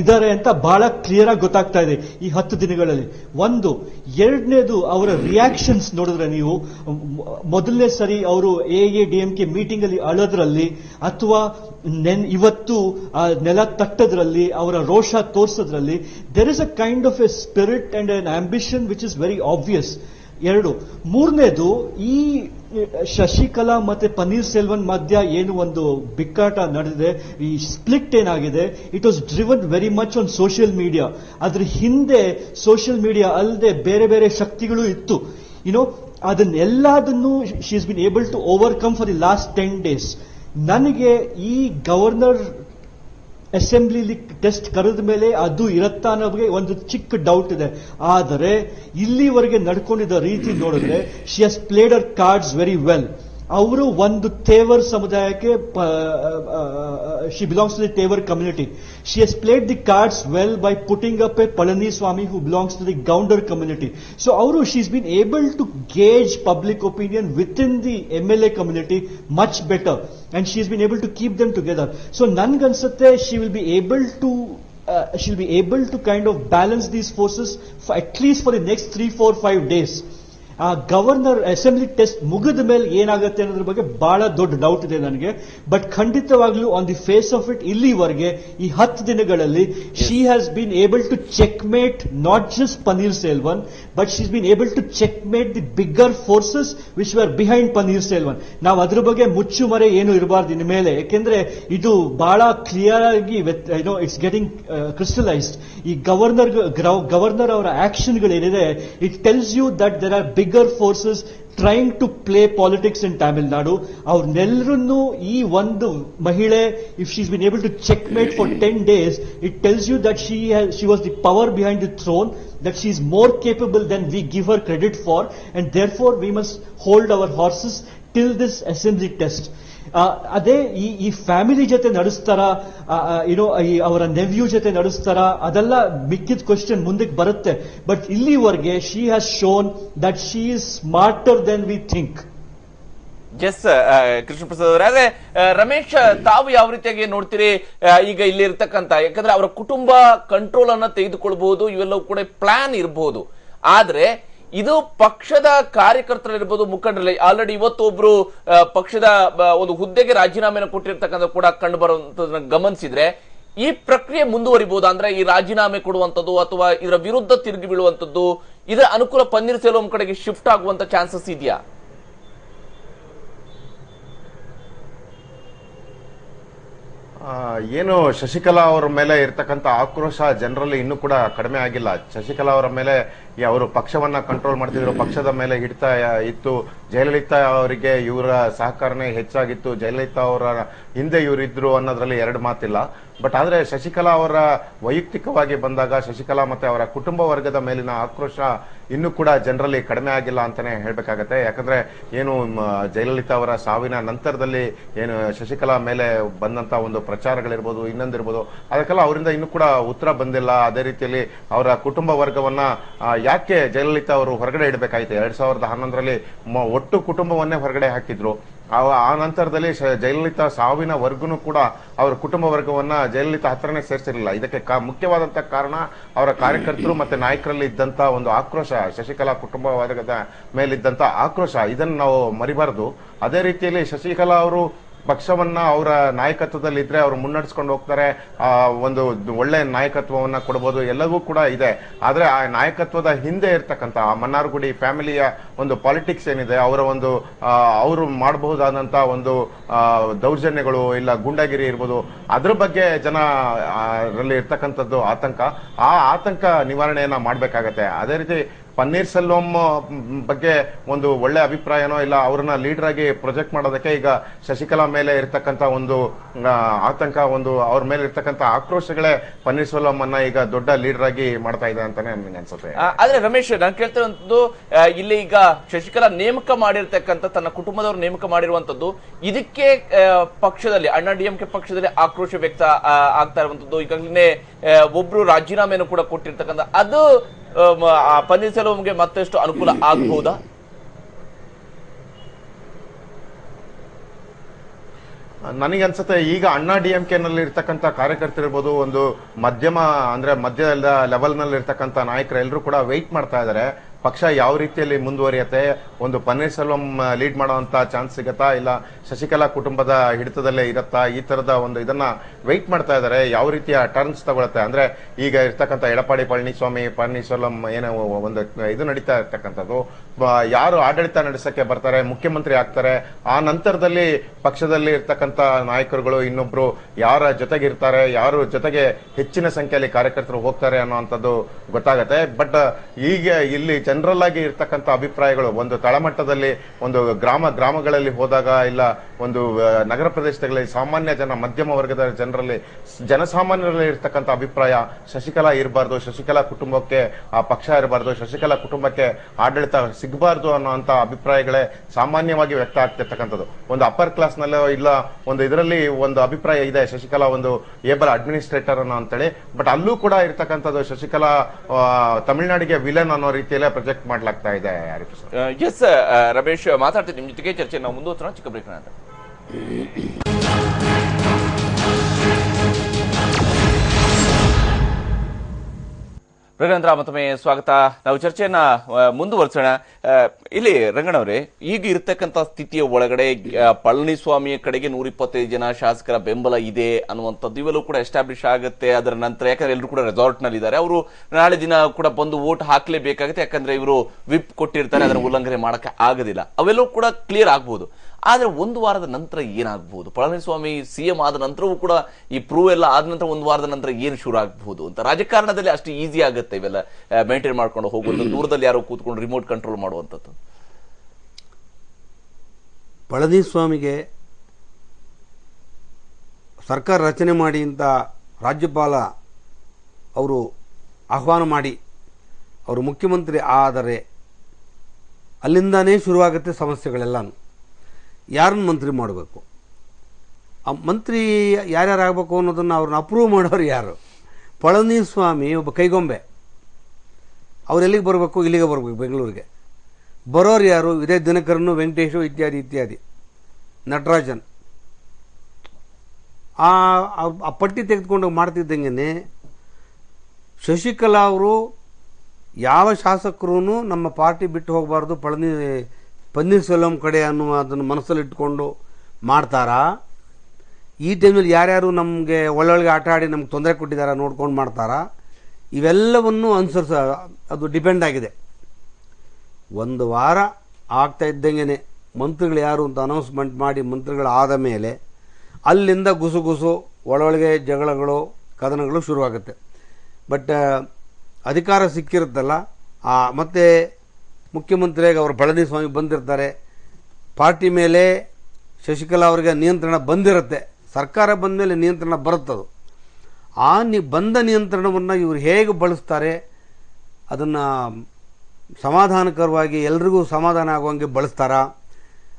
ಇದ್ದಾರೆ ಅಂತ ಬಹಳ ಕ್ಲಿಯರ್ ಆಗಿ ಗೊತ್ತಾಗ್ತಾ ಇದೆ ಈ ಹತ್ತು ದಿನಗಳಲ್ಲಿ ಒಂದು ಎರಡನೇದು ಅವರ ರಿಯಾಕ್ಷನ್ಸ್ ನೋಡಿದ್ರೆ ನೀವು ಮೊದಲನೇ ಸರಿ ಅವರು A A D M K meeting ಅಲ್ಲಿ ಅಳೋದ್ರಲ್ಲಿ ಅಥವಾ ನೆನ್, ಇವತ್ತು ಆ ನೆಲ ತಟ್ಟದ್ರಲ್ಲಿ, ಅವರ ರೋಷ ತೋರಿಸೋದ್ರಲ್ಲಿ there is a kind of a spirit and an ambition which is very obvious ಎರಡು, ಮೂರನೇದು, ಈ ಶಶಿಕಲಾ ಮತ್ತೆ ಪನ್ನೀರ್ ಸೆಲ್ವನ್ ಮಧ್ಯ ಏನು ಒಂದು ಬಿಕ್ಕಾಟ ನಡೆದಿದೆ, ಈ ಸ್ಪ್ಲಿಟ್ ಏನಾಗಿದೆ it was driven very much on social media ಅದ್ರ ಹಿಂದೆ ಸೋಷಿಯಲ್ ಮೀಡಿಯಾ ಅಲ್ಲದೆ ಬೇರೆ ಬೇರೆ ಶಕ್ತಿಗಳು ಇತ್ತು. You know ಅದನ್ನೆಲ್ಲದನ್ನು she is been able to overcome for the last ten days ನನಗೆ ಈ ಗವರ್ನರ್ ಅಸೆಂಬ್ಲಿಲಿ ಟೆಸ್ಟ್ ಕರೆದ ಮೇಲೆ ಅದು ಇರುತ್ತಾ ಅನ್ನೋ ಬಗ್ಗೆ ಒಂದು ಚಿಕ್ಕ ಡೌಟ್ ಇದೆ. ಆದರೆ ಇಲ್ಲಿವರೆಗೆ ನಡ್ಕೊಂಡಿದ್ದ ರೀತಿ ನೋಡಿದ್ರೆ she has played her cards very well ಅವರು ಒಂದು ತೇವರ್ ಸಮುದಾಯಕ್ಕೆ she belongs to the Thevar community she has played the cards well by putting up a Palaniswami who belongs to the Gounder community so ಅವರು she is been able to gauge public opinion within the M L A community much better and she is been able to keep them together so ನನ್ಗನ್ಸುತ್ತೆ she will be able to uh, she'll be able to kind of balance these forces for at least for the next three, four, five days. ಆ governor assembly test ಮುಗಿದ ಮೇಲೆ ಏನಾಗುತ್ತೆ ಅನ್ನೋದ್ರ ಬಗ್ಗೆ ಬಹಳ ದೊಡ್ಡ doubt ಇದೆ ನನಗೆ. ಬಟ್ ಖಂಡಿತವಾಗ್ಲೂ on the face of it ಇಲ್ಲಿವರೆಗೆ ಈ ಹತ್ತು ದಿನಗಳಲ್ಲಿ she has been able to checkmate not just Panneerselvam but she's been able to checkmate the bigger forces which are behind Panneerselvam ನಾವು ಅದ್ರ ಬಗ್ಗೆ ಮುಚ್ಚು ಮರೆ ಏನು ಇರಬಾರ್ದು ಇನ್ನು ಮೇಲೆ. ಯಾಕೆಂದ್ರೆ ಇದು ಬಹಳ ಕ್ಲಿಯರ್ ಆಗಿ ನೋ ಇಟ್ಸ್ ಗೆಟಿಂಗ್ ಕ್ರಿಸ್ಟಲೈಸ್ಡ್ ಈ ಗವರ್ನರ್ ಗವರ್ನರ್ ಅವರ ಆಕ್ಷನ್ಗಳೇನಿದೆ it tells you that there are big bigger forces trying to play politics in Tamil Nadu. ಅವ್ರನ್ನೆಲ್ಲರನ್ನು ಈ ಒಂದು ಮಹಿಳೆ if she's been able to checkmate for ten days it tells you that she she was the power behind the throne that she is more capable than we give her credit for and therefore we must hold our horses till this assembly test ಅದೇ ಈ ಈ family ಜೊತೆ ನಡೆಸ್ತಾರ ಏನೋ ಈ ಅವರ nephew ಜೊತೆ ನಡೆಸ್ತಾರ, ಅದೆಲ್ಲ ಮಿಕ್ಕಿದ ಕ್ವಶನ್ ಮುಂದಕ್ಕೆ ಬರುತ್ತೆ. ಬಟ್ ಇಲ್ಲಿವರೆಗೆ she has shown that she is smarter than we think S Krishna Prasad ಅವರೇ. ಆದ್ರೆ ರಮೇಶ್, ತಾವು ಯಾವ ರೀತಿಯಾಗಿ ನೋಡ್ತೀರಿ? ಈಗ ಇಲ್ಲಿ ಇರ್ತಕ್ಕಂತ ಯಾಕಂದ್ರೆ ಅವರ ಕುಟುಂಬ ಕಂಟ್ರೋಲ್ ಅನ್ನ ತೆಗೆದುಕೊಳ್ಬಹುದು, ಇವೆಲ್ಲವೂ ಕೂಡ ಪ್ಲಾನ್ ಇರಬಹುದು ಆದ್ರೆ ಇದು ಪಕ್ಷದ ಕಾರ್ಯಕರ್ತರಿರ್ಬೋದು ಮುಖಂಡರಲ್ಲಿ. ಆಲ್ರೆಡಿ ಇವತ್ತು ಒಬ್ರು ಪಕ್ಷದ ಒಂದು ಹುದ್ದೆಗೆ ರಾಜೀನಾಮೆ ಕೊಟ್ಟಿರ್ತಕ್ಕಂಥ ಕೂಡ ಕಂಡು ಬರುವಂತದನ್ನ ಗಮನಿಸಿದ್ರೆ, ಈ ಪ್ರಕ್ರಿಯೆ ಮುಂದುವರಿಬಹುದು ಅಂದ್ರೆ ಈ ರಾಜೀನಾಮೆ ಕೊಡುವಂತದ್ದು ಅಥವಾ ಇದರ ವಿರುದ್ಧ ತಿರುಗಿ ಬೀಳುವಂತದ್ದು ಇದರ ಅನುಕೂಲ ಪನ್ನೀರ್ ಸೆಲ್ವಂ ಕಡೆಗೆ ಶಿಫ್ಟ್ ಆಗುವಂತ ಚಾನ್ಸಸ್ ಇದೆಯಾ? ಏನು ಶಶಿಕಲಾ ಅವರ ಮೇಲೆ ಇರ್ತಕ್ಕಂಥ ಆಕ್ರೋಶ ಜನರಲ್ಲಿ ಇನ್ನೂ ಕೂಡ ಕಡಿಮೆ ಆಗಿಲ್ಲ. ಶಶಿಕಲಾ ಅವರ ಮೇಲೆ ಅವರು ಪಕ್ಷವನ್ನ ಕಂಟ್ರೋಲ್ ಮಾಡ್ತಿದ್ರು, ಪಕ್ಷದ ಮೇಲೆ ಹಿಡಿತಾ ಇತ್ತು. ಜಯಲಲಿತಾ ಅವರಿಗೆ ಇವರ ಸಹಕಾರನೇ ಹೆಚ್ಚಾಗಿತ್ತು. ಜಯಲಲಿತಾ ಅವರ ಹಿಂದೆ ಇವರಿದ್ರು ಅನ್ನೋದ್ರಲ್ಲಿ ಎರಡು ಮಾತಿಲ್ಲ. ಬಟ್ ಆದ್ರೆ ಶಶಿಕಲಾ ಅವರ ವೈಯಕ್ತಿಕವಾಗಿ ಬಂದಾಗ, ಶಶಿಕಲಾ ಮತ್ತೆ ಅವರ ಕುಟುಂಬ ವರ್ಗದ ಮೇಲಿನ ಆಕ್ರೋಶ ಇನ್ನೂ ಕೂಡ ಜನರಲ್ಲಿ ಕಡಿಮೆ ಆಗಿಲ್ಲ ಅಂತಾನೆ ಹೇಳಬೇಕಾಗತ್ತೆ. ಯಾಕಂದ್ರೆ ಏನು ಜಯಲಲಿತಾ ಅವರ ಸಾವಿನ ನಂತರದಲ್ಲಿ ಏನು, ಶಶಿಕಲಾ ಮೇಲೆ ಬಂದಂತ ಒಂದು ಪ್ರಚಾರಗಳಿರ್ಬೋದು, ಇನ್ನೊಂದಿರ್ಬೋದು, ಅದಕ್ಕೆಲ್ಲ ಅವರಿಂದ ಇನ್ನೂ ಕೂಡ ಉತ್ತರ ಬಂದಿಲ್ಲ. ಅದೇ ರೀತಿಯಲ್ಲಿ ಅವರ ಕುಟುಂಬ ವರ್ಗವನ್ನ ಯಾಕೆ ಜಯಲಲಿತಾ ಅವರು ಹೊರಗಡೆ ಇಡಬೇಕಾಯ್ತು? ಎರಡ್ ಸಾವಿರದ ಹನ್ನೊಂದರಲ್ಲಿ ಒಟ್ಟು ಕುಟುಂಬವನ್ನೇ ಹೊರಗಡೆ ಹಾಕಿದ್ರು. ಆ- ನಂತರದಲ್ಲಿ ಜಯಲಲಿತಾ ಸಾವಿನ ವರ್ಗನು ಕೂಡ ಅವರ ಕುಟುಂಬ ವರ್ಗವನ್ನ ಜಯಲಲಿತಾ ಹತ್ರನೇ ಸೇರಿಸಿರಲಿಲ್ಲ. ಇದಕ್ಕೆ ಮುಖ್ಯವಾದಂತ ಕಾರಣ ಅವರ ಕಾರ್ಯಕರ್ತರು ಮತ್ತೆ ನಾಯಕರಲ್ಲಿ ಇದ್ದಂತ ಒಂದು ಆಕ್ರೋಶ, ಶಶಿಕಲಾ ಕುಟುಂಬ ವರ್ಗದ ಮೇಲಿದ್ದಂತ ಆಕ್ರೋಶ, ಇದನ್ನು ನಾವು ಮರಿಬಾರದು. ಅದೇ ರೀತಿಯಲ್ಲಿ ಶಶಿಕಲಾ ಅವರು ಪಕ್ಷವನ್ನ ಅವರ ನಾಯಕತ್ವದಲ್ಲಿ ಇದ್ರೆ ಅವರು ಮುನ್ನಡೆಸ್ಕೊಂಡು ಹೋಗ್ತಾರೆ ಒಂದು ಒಳ್ಳೆ ನಾಯಕತ್ವವನ್ನ ಕೊಡಬಹುದು ಎಲ್ಲವೂ ಕೂಡ ಇದೆ. ಆದ್ರೆ ಆ ನಾಯಕತ್ವದ ಹಿಂದೆ ಇರ್ತಕ್ಕಂಥ ಆ ಮನ್ನಾರ್ಗುಡಿ ಫ್ಯಾಮಿಲಿಯ ಒಂದು ಪಾಲಿಟಿಕ್ಸ್ ಏನಿದೆ, ಅವರ ಒಂದು ಅವರು ಮಾಡಬಹುದಾದಂತ ಒಂದು ದೌರ್ಜನ್ಯಗಳು ಇಲ್ಲ ಗುಂಡಾಗಿರಿ ಇರ್ಬೋದು, ಅದ್ರ ಬಗ್ಗೆ ಜನ ಇರ್ತಕ್ಕಂಥದ್ದು ಆತಂಕ. ಆ ಆತಂಕ ನಿವಾರಣೆಯನ್ನ ಮಾಡಬೇಕಾಗತ್ತೆ. ಅದೇ ರೀತಿ ಪನ್ನೀರ್ ಸೆಲ್ವಂ ಬಗ್ಗೆ ಒಂದು ಒಳ್ಳೆ ಅಭಿಪ್ರಾಯನೋ ಇಲ್ಲ, ಅವ್ರನ್ನ ಲೀಡರ್ ಆಗಿ ಪ್ರೊಜೆಕ್ಟ್ ಮಾಡೋದಕ್ಕೆ ಈಗ ಶಶಿಕಲಾ ಮೇಲೆ ಇರ್ತಕ್ಕಂಥ ಒಂದು ಆತಂಕ, ಒಂದು ಅವ್ರ ಮೇಲೆ ಇರ್ತಕ್ಕಂಥ ಆಕ್ರೋಶಗಳೇ ಪನ್ನೀರ್ ಸೆಲ್ವಂ ಅನ್ನ ಈಗ ದೊಡ್ಡ ಲೀಡರ್ ಆಗಿ ಮಾಡ್ತಾ ಇದೆ ಅಂತಾನೆ ನನ್ಗೆ ಅನ್ಸುತ್ತೆ. ಆದ್ರೆ ರಮೇಶ್, ನಾನು ಕೇಳ್ತಿರುವಂತದ್ದು ಇಲ್ಲಿ ಈಗ ಶಶಿಕಲಾ ನೇಮಕ ಮಾಡಿರ್ತಕ್ಕಂಥ, ತನ್ನ ಕುಟುಂಬದವರು ನೇಮಕ ಮಾಡಿರುವಂತದ್ದು ಇದಕ್ಕೆ ಪಕ್ಷದಲ್ಲಿ, ಅಣ್ಣಾ ಡಿಎಂಕೆ ಪಕ್ಷದಲ್ಲಿ ಆಕ್ರೋಶ ವ್ಯಕ್ತ ಆಗ್ತಾ ಇರುವಂತದ್ದು ಈಗಾಗಲೇ ಒಬ್ರು ರಾಜೀನಾಮೆಯನ್ನು ಕೂಡ ಕೊಟ್ಟಿರ್ತಕ್ಕಂಥ, ಅದು ಆ, ಮ- ಆ ಪನ್ನೀರ್ ಸೆಲ್ವಂಗೆ ಮತ್ತಷ್ಟು ಅನುಕೂಲ ಆಗಬಹುದಾ ನನಗೆ ಅನ್ಸುತ್ತೆ ಈಗ ಅಣ್ಣಾ ಡಿ ಎಂ ಕೆ ನಲ್ಲಿ ಇರ್ತಕ್ಕಂಥ ಕಾರ್ಯಕರ್ತರಿರ್ಬೋದು ಒಂದು ಮಧ್ಯಮ ಅಂದ್ರೆ ಮಧ್ಯದ ಲೆವೆಲ್ನಲ್ಲಿ ಇರ್ತಕ್ಕಂಥ ನಾಯಕರು ಎಲ್ಲರೂ ಕೂಡ ವೆಯ್ಟ್ ಮಾಡ್ತಾ ಇದ್ದಾರೆ. ಪಕ್ಷ ಯಾವ ರೀತಿಯಲ್ಲಿ ಮುಂದುವರಿಯತ್ತೆ? ಒಂದು ಪನ್ನೀರ್ಸೆಲ್ವಂ ಲೀಡ್ ಮಾಡುವಂತ ಚಾನ್ಸ್ ಸಿಗತ್ತಾ? ಇಲ್ಲ ಶಶಿಕಲಾ ಕುಟುಂಬದ ಹಿಡಿತದಲ್ಲೇ ಇರತ್ತಾ? ಈ ತರದ ಒಂದು ಇದನ್ನ ವೆಯ್ಟ್ ಮಾಡ್ತಾ ಇದ್ದಾರೆ ಯಾವ ರೀತಿಯ ಟರ್ನ್ಸ್ ತಗೊಳತ್ತೆ? ಅಂದ್ರೆ ಈಗ ಇರ್ತಕ್ಕಂಥ ಎಡಪಾಡಿ ಪಳನಿಸ್ವಾಮಿ ಪನ್ನೀರ್ಸೆಲ್ವಂ ಏನೋ ಒಂದು ಇದು ನಡೀತಾ ಇರ್ತಕ್ಕಂಥದ್ದು. ಯಾರು ಆಡಳಿತ ನಡೆಸಕ್ಕೆ ಬರ್ತಾರೆ, ಮುಖ್ಯಮಂತ್ರಿ ಆಗ್ತಾರೆ, ಆ ನಂತರದಲ್ಲಿ ಪಕ್ಷದಲ್ಲಿ ಇರ್ತಕ್ಕಂಥ ನಾಯಕರುಗಳು, ಇನ್ನೊಬ್ರು ಯಾರ ಜೊತೆಗಿರ್ತಾರೆ, ಯಾರು ಜೊತೆಗೆ ಹೆಚ್ಚಿನ ಸಂಖ್ಯೆಯಲ್ಲಿ ಕಾರ್ಯಕರ್ತರು ಹೋಗ್ತಾರೆ ಅನ್ನೋವಂಥದ್ದು ಗೊತ್ತಾಗತ್ತೆ. ಬಟ್ ಈಗ ಇಲ್ಲಿ ಜನರಲ್ ಆಗಿ ಇರ್ತಕ್ಕಂಥ ಅಭಿಪ್ರಾಯಗಳು, ಒಂದು ತಳಮಟ್ಟದಲ್ಲಿ, ಒಂದು ಗ್ರಾಮ, ಗ್ರಾಮಗಳಲ್ಲಿ ಹೋದಾಗ ಇಲ್ಲ, ಒಂದು ನಗರ ಪ್ರದೇಶಗಳಲ್ಲಿ ಸಾಮಾನ್ಯ ಜನ, ಮಧ್ಯಮ ವರ್ಗದ ಜನರಲ್ಲಿ, ಜನಸಾಮಾನ್ಯರಲ್ಲಿ ಇರ್ತಕ್ಕಂಥ ಅಭಿಪ್ರಾಯ, ಶಶಿಕಲಾ ಇರಬಾರ್ದು, ಶಶಿಕಲಾ ಕುಟುಂಬಕ್ಕೆ, ಆ ಪಕ್ಷ ಇರಬಾರ್ದು, ಶಶಿಕಲಾ ಕುಟುಂಬಕ್ಕೆ ಆಡಳಿತ ಸಿಗಬಾರ್ದು ಅನ್ನೋಂಥ ಅಭಿಪ್ರಾಯಗಳೇ ಸಾಮಾನ್ಯವಾಗಿ ವ್ಯಕ್ತ ಆಗ್ತಿರ್ತಕ್ಕಂಥದ್ದು. ಒಂದು ಅಪ್ಪರ್ ಕ್ಲಾಸ್ ನಲ್ಲೋ ಇಲ್ಲ, ಒಂದು ಇದರಲ್ಲಿ ಒಂದು ಅಭಿಪ್ರಾಯ ಇದೆ, ಶಶಿಕಲಾ ಒಂದು ಏಬಲ್ ಅಡ್ಮಿನಿಸ್ಟ್ರೇಟರ್ ಅನ್ನೋ ಅಂತೇಳಿ ಬಟ್ ಅಲ್ಲೂ ಕೂಡ ಇರ್ತಕ್ಕಂಥದ್ದು ಶಶಿಕಲಾ ತಮಿಳುನಾಡಿಗೆ ವಿಲನ್ ಅನ್ನೋ ರೀತಿಯಲ್ಲೇ ಪ್ರೊಜೆಕ್ಟ್ ಮಾಡ್ಲಾಗ್ತಾ ಇದೆ ಎಸ್ ರಮೇಶ್ ಮಾತಾಡ್ತೀನಿ. ನಿಮ್ ಜೊತೆಗೆ ಚರ್ಚೆ. ನಾವು ಮುಂದುವರ್ಸೋಣ. ಚಿಕ್ಕ ಬ್ರೇಕ್ ನಂತರ. ರಂಗನಂತರ ಮತ್ತೊಮ್ಮೆ ಸ್ವಾಗತ. ನಾವು ಚರ್ಚೆಯನ್ನ ಮುಂದುವರ್ಸೋಣ. ಇಲ್ಲಿ ರಂಗಣ್ಣವ್ರೆ ಈಗ ಇರತಕ್ಕಂತ ಸ್ಥಿತಿಯ ಒಳಗಡೆ ಪಳನಿಸ್ವಾಮಿಯ ಕಡೆಗೆ ನೂರ ಇಪ್ಪತ್ತೈದು ಜನ ಶಾಸಕರ ಬೆಂಬಲ ಇದೆ ಅನ್ನುವಂಥದ್ದು ಇವೆಲ್ಲೂ ಕೂಡ ಎಸ್ಟಾಬ್ಲಿಷ್ ಆಗುತ್ತೆ. ಅದರ ನಂತರ ಯಾಕಂದ್ರೆ ಎಲ್ಲರೂ ಕೂಡ ರೆಸಾರ್ಟ್ನಲ್ಲಿ ಇದ್ದಾರೆ ಅವರು ನಾಳೆ ದಿನ ಕೂಡ ಬಂದು ವೋಟ್ ಹಾಕಲೇಬೇಕಾಗುತ್ತೆ. ಯಾಕಂದ್ರೆ ಇವರು ವಿಪ್ ಕೊಟ್ಟಿರ್ತಾರೆ ಅದರ ಉಲ್ಲಂಘನೆ ಮಾಡಕ್ಕೆ ಆಗೋದಿಲ್ಲ. ಅವೆಲ್ಲೂ ಕೂಡ ಕ್ಲಿಯರ್ ಆಗ್ಬಹುದು ಆದ್ರೆ ಒಂದು ವಾರದ ನಂತರ ಏನಾಗಬಹುದು? ಪಳನಿಸ್ವಾಮಿ ಸಿಎಂ ಆದ ನಂತರವೂ ಕೂಡ ಈ ಪ್ರೂವ್ ಎಲ್ಲ ಆದ ನಂತರ ಒಂದು ವಾರದ ನಂತರ ಏನು ಶುರು ಆಗಬಹುದು ಅಂತ? ರಾಜಕಾರಣದಲ್ಲಿ ಅಷ್ಟು ಈಸಿ ಆಗುತ್ತೆ ಇವೆಲ್ಲ ಮೇಂಟೈನ್ ಮಾಡ್ಕೊಂಡು ಹೋಗೋದು ದೂರದಲ್ಲಿ ಯಾರೋ ಕೂತ್ಕೊಂಡು ರಿಮೋಟ್ ಕಂಟ್ರೋಲ್ ಮಾಡುವಂಥದ್ದು. ಪಳನಿಸ್ವಾಮಿಗೆ ಸರ್ಕಾರ ರಚನೆ ಮಾಡಿ ಅಂತ ರಾಜ್ಯಪಾಲ ಅವರು ಆಹ್ವಾನ ಮಾಡಿ ಅವರು ಮುಖ್ಯಮಂತ್ರಿ ಆದರೆ ಅಲ್ಲಿಂದಾನೇ ಶುರುವಾಗುತ್ತೆ ಸಮಸ್ಯೆಗಳೆಲ್ಲನೂ. ಯಾರನ್ನು ಮಂತ್ರಿ ಮಾಡಬೇಕು? ಆ ಮಂತ್ರಿ ಯಾರ್ಯಾರು ಆಗಬೇಕು ಅನ್ನೋದನ್ನು ಅವ್ರನ್ನ ಅಪ್ರೂವ್ ಮಾಡೋರು ಯಾರು? ಪಳನಿಸ್ವಾಮಿ ಒಬ್ಬ ಕೈಗೊಂಬೆ. ಎಲ್ಲಿಗೆ ಬರಬೇಕು? ಇಲ್ಲಿಗೆ ಬರಬೇಕು, ಬೆಂಗಳೂರಿಗೆ. ಬರೋರು ಯಾರು? ಇದೇ ದಿನಕರನು ವೆಂಕಟೇಶು ಇತ್ಯಾದಿ ಇತ್ಯಾದಿ. ನಟರಾಜನ್. ಆ, ಆ- ಆ ಪಟ್ಟಿ ತೆಗೆದುಕೊಂಡು ಮಾಡ್ತಿದ್ದಂಗೆ ಶಶಿಕಲಾ ಅವರು ಯಾವ ಶಾಸಕರೂ ನಮ್ಮ ಪಾರ್ಟಿ ಬಿಟ್ಟು ಹೋಗಬಾರ್ದು. ಪಳನಿ ಪನ್ನೀರ್ಸೆಲ್ವಂ ಕಡೆ ಅನ್ನುವ ಅದನ್ನು ಮನಸ್ಸಲ್ಲಿಟ್ಟುಕೊಂಡು ಮಾಡ್ತಾರಾ? ಈ ಟೈಮಲ್ಲಿ ಯಾರ್ಯಾರು ನಮಗೆ ಒಳ್ಳೊಳಗೆ ಆಟ ಆಡಿ ನಮ್ಗೆ ತೊಂದರೆ ಕೊಟ್ಟಿದ್ದಾರೆ ನೋಡ್ಕೊಂಡು ಮಾಡ್ತಾರಾ? ಇವೆಲ್ಲವನ್ನು ಅನುಸರಿಸ, ಅದು ಡಿಪೆಂಡ್ ಆಗಿದೆ. ಒಂದು ವಾರ ಆಗ್ತಾ ಇದ್ದಂಗೆ ಮಂತ್ರಿಗಳು ಯಾರು ಅಂತ ಅನೌನ್ಸ್ಮೆಂಟ್ ಮಾಡಿ ಮಂತ್ರಿಗಳು ಆದ ಮೇಲೆ ಅಲ್ಲಿಂದ ಗುಸು ಗುಸು ಒಳೊಳಗೆ ಜಗಳಗಳು, ಕದನಗಳು ಶುರುವಾಗುತ್ತೆ. ಬಟ್, ಅಧಿಕಾರ ಸಿಕ್ಕಿರುತ್ತಲ್ಲ, ಆ, ಮತ್ತೆ ಮುಖ್ಯಮಂತ್ರಿಯಾಗಿ ಅವರು ಪಳನಿಸ್ವಾಮಿ ಬಂದಿರ್ತಾರೆ. ಪಾರ್ಟಿ ಮೇಲೆ ಶಶಿಕಲಾ ಅವರಿಗೆ ನಿಯಂತ್ರಣ ಬಂದಿರುತ್ತೆ. ಸರ್ಕಾರ ಬಂದ ಮೇಲೆ ನಿಯಂತ್ರಣ ಬರುತ್ತದು. ಆ ನಿ, ಬಂದ ನಿಯಂತ್ರಣವನ್ನು ಇವರು ಹೇಗೆ ಬಳಸ್ತಾರೆ, ಅದನ್ನು ಸಮಾಧಾನಕರವಾಗಿ ಎಲ್ರಿಗೂ ಸಮಾಧಾನ ಆಗುವಂಗೆ ಬಳಸ್ತಾರಾ.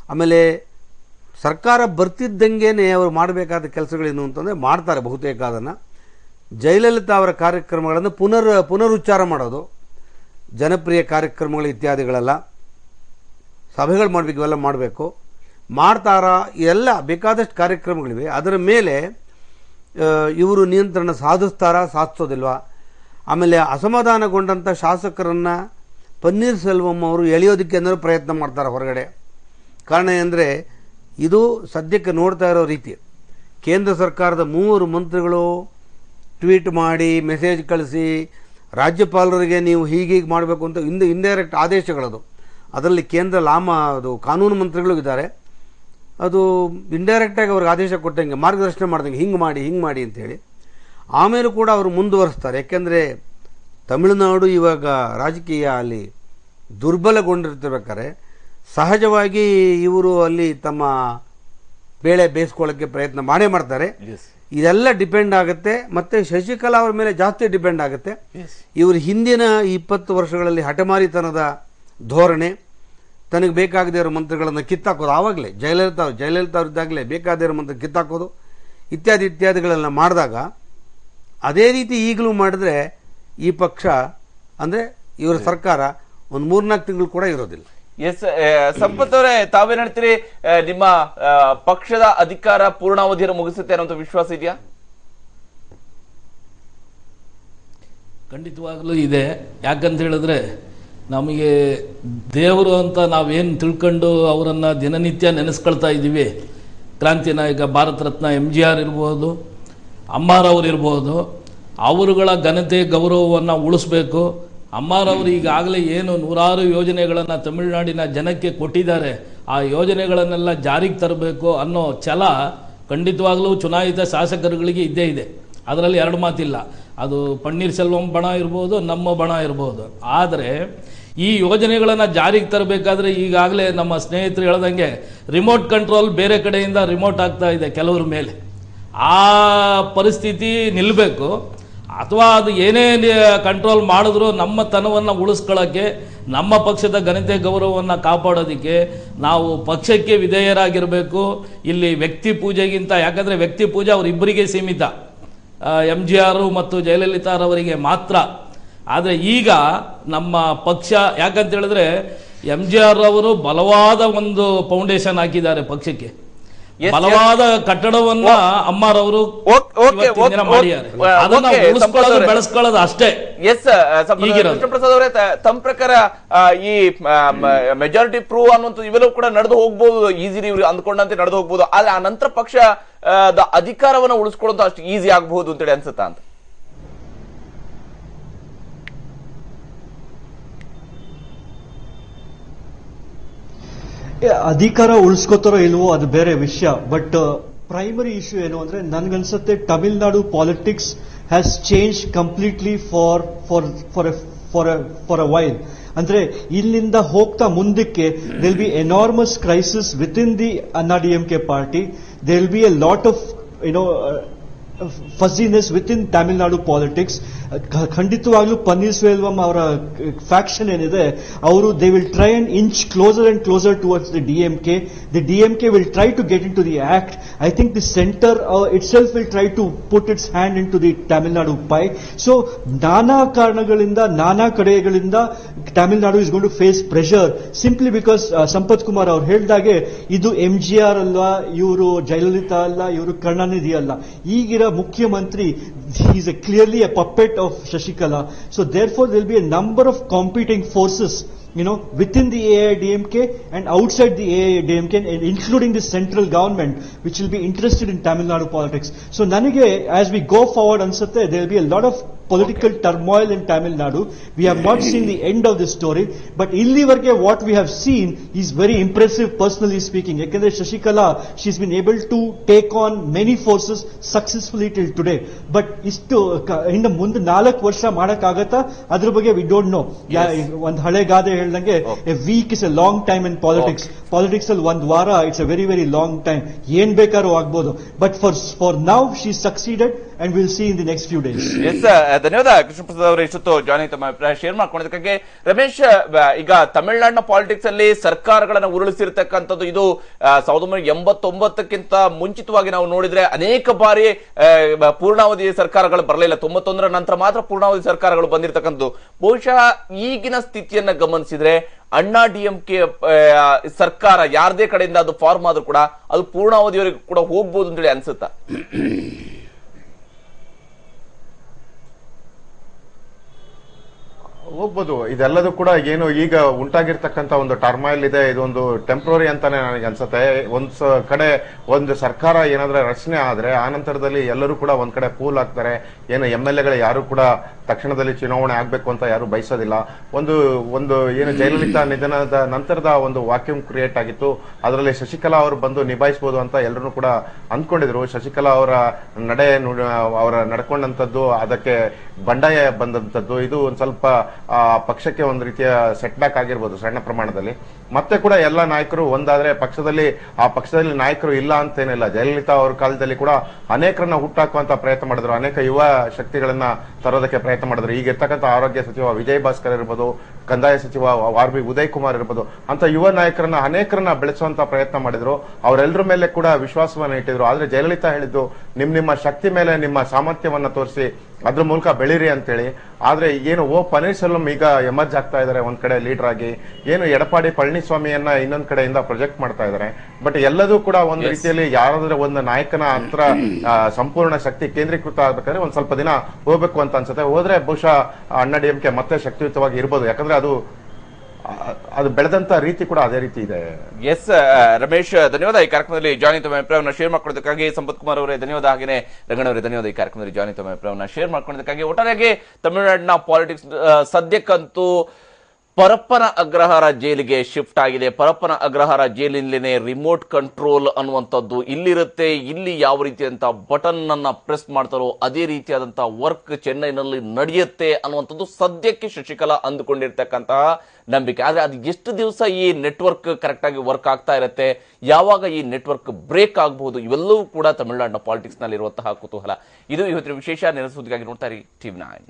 ಆಮೇಲೆ ಸರ್ಕಾರ ಬರ್ತಿದ್ದಂಗೆ ಅವರು ಮಾಡಬೇಕಾದ ಕೆಲಸಗಳೇನು ಅಂತಂದರೆ ಮಾಡ್ತಾರೆ ಬಹುತೇಕ ಅದನ್ನು. ಜಯಲಲಿತಾ ಅವರ ಕಾರ್ಯಕ್ರಮಗಳನ್ನು ಪುನರ್, ಪುನರುಚ್ಚಾರ ಮಾಡೋದು. ಜನಪ್ರಿಯ ಕಾರ್ಯಕ್ರಮಗಳು ಇತ್ಯಾದಿಗಳೆಲ್ಲ. ಸಭೆಗಳು ಮಾಡಬೇಕು, ಇವೆಲ್ಲ ಮಾಡಬೇಕು. ಮಾಡ್ತಾರಾ ಎಲ್ಲ ಬೇಕಾದಷ್ಟು ಕಾರ್ಯಕ್ರಮಗಳಿವೆ. ಅದರ ಮೇಲೆ ಇವರು ನಿಯಂತ್ರಣ ಸಾಧಿಸ್ತಾರಾ, ಸಾಧಿಸೋದಿಲ್ವಾ? ಆಮೇಲೆ ಅಸಮಾಧಾನಗೊಂಡಂಥ ಶಾಸಕರನ್ನು ಪನ್ನೀರ್ ಸೆಲ್ವಂ ಅವರು ಎಳೆಯೋದಕ್ಕೆ ಅಂದರೆ ಪ್ರಯತ್ನ ಮಾಡ್ತಾರೆ ಹೊರಗಡೆ. ಕಾರಣ ಏನಂದರೆ, ಇದು ಸದ್ಯಕ್ಕೆ ನೋಡ್ತಾ ಇರೋ ರೀತಿ. ಕೇಂದ್ರ ಸರ್ಕಾರದ ಮೂವರು ಮಂತ್ರಿಗಳು ಟ್ವೀಟ್ ಮಾಡಿ, ಮೆಸೇಜ್ ಕಳಿಸಿ ರಾಜ್ಯಪಾಲರಿಗೆ ನೀವು ಹೀಗೀಗೆ ಮಾಡಬೇಕು ಅಂತ ಇಂದ ಇಂಡೈರೆಕ್ಟ್ ಆದೇಶಗಳದು. ಅದರಲ್ಲಿ ಕೇಂದ್ರ ಲಾಮ ಅದು ಕಾನೂನು ಮಂತ್ರಿಗಳು ಇದ್ದಾರೆ. ಅದು ಇಂಡೈರೆಕ್ಟಾಗಿ ಅವ್ರಿಗೆ ಆದೇಶ ಕೊಟ್ಟಂಗೆ, ಮಾರ್ಗದರ್ಶನ ಮಾಡ್ದಂಗೆ, ಹಿಂಗೆ ಮಾಡಿ ಹಿಂಗೆ ಮಾಡಿ ಅಂತೇಳಿ ಆಮೇಲೂ ಕೂಡ ಅವರು ಮುಂದುವರಿಸ್ತಾರೆ. ಯಾಕೆಂದರೆ ತಮಿಳುನಾಡು ಇವಾಗ ರಾಜಕೀಯ ಅಲ್ಲಿ ದುರ್ಬಲಗೊಂಡಿರ್ತಿರ್ಬೇಕಾದ್ರೆ ಸಹಜವಾಗಿ ಇವರು ಅಲ್ಲಿ ತಮ್ಮ ಬೇಳೆ ಬೇಯಿಸ್ಕೊಳ್ಳೋಕ್ಕೆ ಪ್ರಯತ್ನ ಮಾಡೇ ಮಾಡ್ತಾರೆ. ಇದೆಲ್ಲ ಡಿಪೆಂಡ್ ಆಗುತ್ತೆ. ಮತ್ತೆ ಶಶಿಕಲಾ ಅವರ ಮೇಲೆ ಜಾಸ್ತಿ ಡಿಪೆಂಡ್ ಆಗುತ್ತೆ. ಇವರು ಹಿಂದಿನ ಇಪ್ಪತ್ತು ವರ್ಷಗಳಲ್ಲಿ ಹಠಮಾರಿತನದ ಧೋರಣೆ ತನಗೆ ಬೇಕಾಗದೇ ಇರೋ ಮಂತ್ರಿಗಳನ್ನು ಕಿತ್ತಾಕೋದು. ಆವಾಗಲೇ ಜಯಲಲಿತಾ ಅವರು ಜಯಲಲಿತಾ ಅವರಿದ್ದಾಗಲೇ ಬೇಕಾದೇ ಇರೋ ಮಂತ್ರ ಕಿತ್ತಾಕೋದು. ಇತ್ಯಾದಿ ಇತ್ಯಾದಿಗಳನ್ನು ಮಾಡಿದಾಗ ಅದೇ ರೀತಿ ಈಗಲೂ ಮಾಡಿದ್ರೆ ಈ ಪಕ್ಷ ಅಂದರೆ ಇವರ ಸರ್ಕಾರ ಒಂದು ಮೂರ್ನಾಲ್ಕು ತಿಂಗಳು ಕೂಡ ಇರೋದಿಲ್ಲ. ಎಸ್ ಸಂಪತ್ ಅವರೇ, ತಾವೇನ್ ಹೇಳ್ತೀರಿ? ನಿಮ್ಮ ಪಕ್ಷದ ಅಧಿಕಾರ ಪೂರ್ಣಾವಧಿಯನ್ನು ಮುಗಿಸುತ್ತೆ ಅನ್ನೋ ವಿಶ್ವಾಸ ಇದೆಯಾ? ಖಂಡಿತವಾಗ್ಲೂ ಇದೆ. ಯಾಕಂತ ಹೇಳಿದ್ರೆ ನಮಗೆ ದೇವರು ಅಂತ ನಾವೇನು ತಿಳ್ಕೊಂಡು ಅವರನ್ನು ದಿನನಿತ್ಯ ನೆನೆಸ್ಕೊಳ್ತಾ ಇದ್ದೀವಿ. ಕ್ರಾಂತಿ ನಾಯಕ Bharat Ratna M G R ಇರ್ಬೋದು, ಅಮ್ಮಾರವ್ರು ಇರ್ಬೋದು, ಅವರುಗಳ ಘನತೆ ಗೌರವವನ್ನು ಉಳಿಸ್ಬೇಕು. ಅಮ್ಮಾರವರು ಈಗಾಗಲೇ ಏನು ನೂರಾರು ಯೋಜನೆಗಳನ್ನು ತಮಿಳುನಾಡಿನ ಜನಕ್ಕೆ ಕೊಟ್ಟಿದ್ದಾರೆ. ಆ ಯೋಜನೆಗಳನ್ನೆಲ್ಲ ಜಾರಿಗೆ ತರಬೇಕು ಅನ್ನೋ ಛಲ ಖಂಡಿತವಾಗಲೂ ಚುನಾಯಿತ ಶಾಸಕರುಗಳಿಗೆ ಇದ್ದೇ ಇದೆ. ಅದರಲ್ಲಿ ಎರಡು ಮಾತಿಲ್ಲ. ಅದು ಪನ್ನೀರ್ ಸೆಲ್ವಂ ಬಣ ಇರ್ಬೋದು, ನಮ್ಮ ಬಣ ಇರ್ಬೋದು. ಆದರೆ ಈ ಯೋಜನೆಗಳನ್ನು ಜಾರಿಗೆ ತರಬೇಕಾದ್ರೆ ಈಗಾಗಲೇ ನಮ್ಮ ಸ್ನೇಹಿತರು ಹೇಳ್ದಂಗೆ ರಿಮೋಟ್ ಕಂಟ್ರೋಲ್ ಬೇರೆ ಕಡೆಯಿಂದ ರಿಮೋಟ್ ಆಗ್ತಾ ಇದೆ ಕೆಲವರ ಮೇಲೆ. ಆ ಪರಿಸ್ಥಿತಿ ನಿಲ್ಲಬೇಕು ಅಥವಾ ಅದು ಏನೇ ಕಂಟ್ರೋಲ್ ಮಾಡಿದ್ರು ನಮ್ಮ ತನವನ್ನು ಉಳಿಸ್ಕೊಳ್ಳೋಕ್ಕೆ ನಮ್ಮ ಪಕ್ಷದ ಘನತೆ ಗೌರವವನ್ನು ಕಾಪಾಡೋದಕ್ಕೆ ನಾವು ಪಕ್ಷಕ್ಕೆ ವಿಧೇಯರಾಗಿರಬೇಕು. ಇಲ್ಲಿ ವ್ಯಕ್ತಿ ಪೂಜೆಗಿಂತ, ಯಾಕಂದರೆ ವ್ಯಕ್ತಿ ಪೂಜೆ ಅವರಿಬ್ಬರಿಗೆ ಸೀಮಿತ. ಎಂ ಜಿ ಆರು ಮತ್ತು ಜಯಲಲಿತಾರವರಿಗೆ ಮಾತ್ರ. ಆದರೆ ಈಗ ನಮ್ಮ ಪಕ್ಷ, ಯಾಕಂತ ಹೇಳಿದ್ರೆ ಎಂ ಜಿ ಆರ್ ಅವರು ಬಲವಾದ ಒಂದು ಫೌಂಡೇಶನ್ ಹಾಕಿದ್ದಾರೆ ಪಕ್ಷಕ್ಕೆ. ಬಲವಾದ ಕಟ್ಟಡವನ್ನ ಅಮ್ಮಾರವರು ಬೆಳೆಸ್ಕೊಳ್ಳೋದು ಅಷ್ಟೇ. ಎಸ್. ಪ್ರಸಾದ್ ಅವರೇ ತಮ್ಮ ಪ್ರಕಾರ ಈ ಮೆಜಾರಿಟಿ ಪ್ರೂವ್ ಅನ್ನುವಂಥದ್ದು ಇವೆಲ್ಲವೂ ಕೂಡ ನಡೆದು ಹೋಗ್ಬೋದು. ಈಸಿ ಇವ್ರು ಅಂದ್ಕೊಂಡಂತೆ ನಡೆದು ಹೋಗ್ಬೋದು. ಆದ್ರೆ ಆ ನಂತರ ಪಕ್ಷ ಅಧಿಕಾರವನ್ನು ದ ಅಧಿಕಾರವನ್ನ ಉಳಿಸ್ಕೊಳ್ಳೋದು ಅಷ್ಟು ಈಸಿ ಆಗಬಹುದು ಅಂತೇಳಿ ಅನ್ಸುತ್ತಾ ಅಂತ? ಅಧಿಕಾರ ಉಳಿಸ್ಕೋತಾರೋ ಇಲ್ವೋ ಅದು ಬೇರೆ ವಿಷಯ. ಬಟ್ ಪ್ರೈಮರಿ ಇಶ್ಯೂ ಏನು ಅಂದ್ರೆ ನನ್ಗನ್ಸುತ್ತೆ Tamil Nadu politics has change completely for for for for for a while ಅಂದ್ರೆ ಇಲ್ಲಿಂದ ಹೋಗ್ತಾ ಮುಂದಕ್ಕೆ they'll be enormous crisis within the Anna D M K party they'll be a lot of you know fussiness within Tamil Nadu politics ಖಂಡಿತವಾಗ್ಲೂ ಪನ್ನೀರ್ ಸೆಲ್ವಂ ಅವರ faction ಏನಿದೆ ಅವರು they will try and inch closer and closer towards the DMK the DMK will try to get into the act I think the centre itself will try to put its hand into the Tamil Nadu pie so ನಾನಾ ಕಾರಣಗಳಿಂದ ನಾನಾ ಕಡೆಗಳಿಂದ Tamil Nadu is gone to face pressure simply because Sampath Kumar ಅವ್ರು ಹೇಳಿದಾಗೆ ಇದು M G R ಅಲ್ಲ ಇವರು ಜಯಲಲಿತಾ ಅಲ್ಲ ಇವರು ಕರುಣಾನಿಧಿ ಅಲ್ಲ ಈಗಿರೋ India Mukhyamantri, he's a clearly a puppet of Shashikala. So therefore there will be a number of competing forces you know, within the AIDMK and outside the AIDMK, and including the central government, which will be interested in Tamil Nadu politics. So, Nanige, as we go forward, Ansate, there will be a lot of political turmoil in Tamil Nadu. We have not seen the end of this story, but illivarke what we have seen is very impressive, personally speaking. Ekandre Shashikala, she's been able to take on many forces successfully till today. But isto, in the ಮುಂದೆ ನಾಲ್ಕು ವರ್ಷ ಮಾಡಕ್ಕಾಗತ್ತಾ ಅದ್ರ ಬಗ್ಗೆ we don't know one ಹಳೆ ಗಾದೆ ಹೇಳ್ದಂಗೆ a week is a long time in politics politics ಅಲ್ಲಿ ಒಂದ್ ವಾರ it's a very very long time ಏನ್ ಬೇಕಾದ್ರೂ ಆಗ್ಬೋದು. But for for now she succeeded and will see in the next few days S ಧನ್ಯವಾದ ಕೃಷ್ಣ ಪ್ರಸಾದ್ ಅವರು. ಇಷ್ಟೊತ್ತು ಜಾನಿ ತಮ್ಮ ಅಭಿಪ್ರಾಯ ಶೇರ್ ಮಾಡ್ಕೊಂಡಿದ್ದಕ್ಕಾಗಿ ರಮೇಶ್ ಈಗ ತಮಿಳುನಾಡಿನ ಪಾಲಿಟಿಕ್ಸ್ ಅಲ್ಲಿ ಸರ್ಕಾರಗಳನ್ನ ಉರುಳಿಸಿರ್ತಕ್ಕಂಥದ್ದು ಇದು ಸಾವಿರದ ಒಂಬೈನೂರ ಎಂಬತ್ತೊಂಬತ್ತಕ್ಕಿಂತ ಮುಂಚಿತವಾಗಿ ನಾವು ನೋಡಿದ್ರೆ ಅನೇಕ ಬಾರಿ ಪೂರ್ಣಾವಧಿ ಸರ್ಕಾರಗಳು ಬರಲಿಲ್ಲ ತೊಂಬತ್ತೊಂದರ ನಂತರ ಮಾತ್ರ ಪೂರ್ಣಾವಧಿ ಸರ್ಕಾರಗಳು ಬಂದಿರತಕ್ಕಂಥದ್ದು. ಬಹುಶಃ ಈಗಿನ ಸ್ಥಿತಿಯನ್ನ ಗಮನಿಸಿದ್ರೆ ಅಣ್ಣಾ ಡಿ ಎಂ ಕೆ ಸರ್ಕಾರ ಯಾರದೇ ಕಡೆಯಿಂದ ಅದು ಫಾರ್ಮ್ ಆದ್ರೂ ಕೂಡ ಅದು ಪೂರ್ಣಾವಧಿಯವರೆಗೂ ಕೂಡ ಹೋಗ್ಬೋದು ಅಂತೇಳಿ ಅನ್ಸುತ್ತಾ? [COUGHS] ಹೋಗ್ಬೋದು. ಇದೆಲ್ಲದೂ ಕೂಡ ಏನು ಈಗ ಉಂಟಾಗಿರ್ತಕ್ಕಂಥ ಒಂದು ಟರ್ಮಾಯಿಲ್ ಇದೆ. ಇದೊಂದು ಟೆಂಪ್ರರಿ ಅಂತಾನೆ ನನಗೆ ಅನ್ಸುತ್ತೆ. ಒಂದ್ ಕಡೆ ಒಂದು ಸರ್ಕಾರ ಏನಾದ್ರೆ ರಚನೆ ಆದ್ರೆ ಆ ನಂತರದಲ್ಲಿ ಎಲ್ಲರೂ ಕೂಡ ಒಂದ್ ಕಡೆ ಪೂಲ್ ಆಗ್ತಾರೆ. ಏನು ಎಂ ಎಲ್ ಎಗಳು ಯಾರು ಕೂಡ ತಕ್ಷಣದಲ್ಲಿ ಚುನಾವಣೆ ಆಗ್ಬೇಕು ಅಂತ ಯಾರು ಬಯಸೋದಿಲ್ಲ. ಒಂದು ಒಂದು ಏನು ಜಯಲಲಿತಾ ನಿಧನದ ನಂತರದ ಒಂದು ವಾಕ್ಯೂಮ್ ಕ್ರಿಯೇಟ್ ಆಗಿತ್ತು. ಅದರಲ್ಲಿ ಶಶಿಕಲಾ ಅವರು ಬಂದು ನಿಭಾಯಿಸಬಹುದು ಅಂತ ಎಲ್ಲರೂ ಕೂಡ ಅಂದ್ಕೊಂಡಿದ್ರು. ಶಶಿಕಲಾ ಅವರ ನಡೆ ಅವರ ನಡ್ಕೊಂಡಂತದ್ದು ಅದಕ್ಕೆ ಬಂಡಾಯ ಬಂದಂತದ್ದು ಇದು ಒಂದ್ ಸ್ವಲ್ಪ ಪಕ್ಷಕ್ಕೆ ಒಂದು ರೀತಿಯ ಸೆಟ್ ಬ್ಯಾಕ್ ಆಗಿರ್ಬೋದು ಸಣ್ಣ ಪ್ರಮಾಣದಲ್ಲಿ. ಮತ್ತೆ ಕೂಡ ಎಲ್ಲ ನಾಯಕರು ಒಂದಾದ್ರೆ ಪಕ್ಷದಲ್ಲಿ, ಆ ಪಕ್ಷದಲ್ಲಿ ನಾಯಕರು ಇಲ್ಲ ಅಂತೇನಿಲ್ಲ. ಜಯಲಲಿತಾ ಅವ್ರ ಕಾಲದಲ್ಲಿ ಕೂಡ ಅನೇಕರನ್ನ ಹುಟ್ಟಾಕುವಂತ ಪ್ರಯತ್ನ ಮಾಡಿದ್ರು. ಅನೇಕ ಯುವ ಶಕ್ತಿಗಳನ್ನ ತರೋದಕ್ಕೆ ಪ್ರಯತ್ನ ಮಾಡಿದ್ರು. ಈಗ ಇರ್ತಕ್ಕಂಥ ಆರೋಗ್ಯ ಸಚಿವ ವಿಜಯ್ ಭಾಸ್ಕರ್ ಇರ್ಬೋದು, ಕಂದಾಯ ಸಚಿವ ಆರ್ ಬಿ ಉದಯ್ ಕುಮಾರ್ ಇರ್ಬೋದು ಅಂತ ಯುವ ನಾಯಕರನ್ನ, ಅನೇಕರನ್ನ ಬೆಳೆಸುವಂತ ಪ್ರಯತ್ನ ಮಾಡಿದ್ರು. ಅವರೆಲ್ಲರ ಮೇಲೆ ಕೂಡ ವಿಶ್ವಾಸವನ್ನ ಇಟ್ಟಿದ್ರು. ಆದ್ರೆ ಜಯಲಲಿತಾ ಹೇಳಿದ್ದು ನಿಮ್ ನಿಮ್ಮ ಶಕ್ತಿ ಮೇಲೆ ನಿಮ್ಮ ಸಾಮರ್ಥ್ಯವನ್ನ ತೋರಿಸಿ ಅದ್ರ ಮೂಲಕ ಬೆಳೀರಿ ಅಂತೇಳಿ. ಆದ್ರೆ ಏನು ಓ ಪನ್ನೀರ್ಸೆಲ್ವಂ ಈಗ ಎಮರ್ಜ್ ಆಗ್ತಾ ಇದಾರೆ ಒಂದ್ ಕಡೆ ಲೀಡರ್ ಆಗಿ. ಏನು ಎಡಪಾಡಿ ಪಳನಿಸ್ವಾಮಿಯನ್ನ ಇನ್ನೊಂದ್ ಕಡೆಯಿಂದ ಪ್ರೊಜೆಕ್ಟ್ ಮಾಡ್ತಾ ಇದಾರೆ. ಬಟ್ ಎಲ್ಲದೂ ಕೂಡ ಒಂದು ರೀತಿಯಲ್ಲಿ ಯಾರಾದ್ರೆ ಒಂದು ನಾಯಕನ ಹತ್ರ ಸಂಪೂರ್ಣ ಶಕ್ತಿ ಕೇಂದ್ರೀಕೃತ ಆಗ್ಬೇಕಾದ್ರೆ ಒಂದ್ ಸ್ವಲ್ಪ ದಿನ ಹೋಗ್ಬೇಕು ಅಂತ ಅನ್ಸುತ್ತೆ. ಹೋದ್ರೆ ಬಹುಶಃ ಅಣ್ಣ ಡಿ ಎಂ ಕೆ ಮತ್ತೆ ಶಕ್ತಿಯುತವಾಗಿ ಇರ್ಬೋದು. ಯಾಕಂದ್ರೆ ಅದು ಅದು ಬೆಳೆದಂತ ರೀತಿ ಕೂಡ ಅದೇ ರೀತಿ ಇದೆ. ಎಸ್ ರಮೇಶ್ ಧನ್ಯವಾದ. ಈ ಕಾರ್ಯಕ್ರಮದಲ್ಲಿ ಜಾನಿ ತಮ್ಮ ಅಭಿಪ್ರಾಯವನ್ನು ಶೇರ್ ಮಾಡ್ಕೊಳ್ಳೋದಕ್ಕಾಗಿ ಸಂಪತ್ ಕುಮಾರ್ ಅವರೇ ಧನ್ಯವಾದ. ಹಾಗೆಯೇ ರಂಗಣ್ಣವರೇ ಧನ್ಯವಾದ ಈ ಕಾರ್ಯಕ್ರಮದಲ್ಲಿ ಜಾನಿ ತಮ್ಮ ಅಭಿಪ್ರಾಯವನ್ನು ಶೇರ್ ಮಾಡ್ಕೊಳ್ಳೋದಕ್ಕಾಗಿ ಒಟ್ಟಾರೆಯಾಗಿ ತಮಿಳುನಾಡಿನ ಪಾಲಿಟಿಕ್ಸ್ ಸದ್ಯಕ್ಕಂತೂ ಪರಪ್ಪನ ಅಗ್ರಹಾರ ಜೈಲಿಗೆ ಶಿಫ್ಟ್ ಆಗಿದೆ. ಪರಪ್ಪನ ಅಗ್ರಹಾರ ಜೈಲಿನಲ್ಲಿನೇ ರಿಮೋಟ್ ಕಂಟ್ರೋಲ್ ಅನ್ನುವಂಥದ್ದು ಇಲ್ಲಿರುತ್ತೆ. ಇಲ್ಲಿ ಯಾವ ರೀತಿಯಾದಂಥ ಬಟನ್ ಅನ್ನ ಪ್ರೆಸ್ ಮಾಡ್ತಾರೋ ಅದೇ ರೀತಿಯಾದಂತಹ ವರ್ಕ್ ಚೆನ್ನೈನಲ್ಲಿ ನಡೆಯುತ್ತೆ ಅನ್ನುವಂಥದ್ದು ಸದ್ಯಕ್ಕೆ ಶಶಿಕಲಾ ಅಂದುಕೊಂಡಿರ್ತಕ್ಕಂತಹ ನಂಬಿಕೆ. ಆದ್ರೆ ಅದು ಎಷ್ಟು ದಿವಸ ಈ ನೆಟ್ವರ್ಕ್ ಕರೆಕ್ಟ್ ಆಗಿ ವರ್ಕ್ ಆಗ್ತಾ ಇರುತ್ತೆ, ಯಾವಾಗ ಈ ನೆಟ್ವರ್ಕ್ ಬ್ರೇಕ್ ಆಗಬಹುದು, ಇವೆಲ್ಲವೂ ಕೂಡ ತಮಿಳುನಾಡಿನ ಪಾಲಿಟಿಕ್ಸ್ನಲ್ಲಿ ಇರುವಂತಹ ಕುತೂಹಲ. ಇದು ಇವತ್ತಿನ ವಿಶೇಷ. ನೆನೆಸುವುದಕ್ಕಾಗಿ ನೋಡ್ತಾ ಇರಿ ಟಿವಿ ನೈನ್.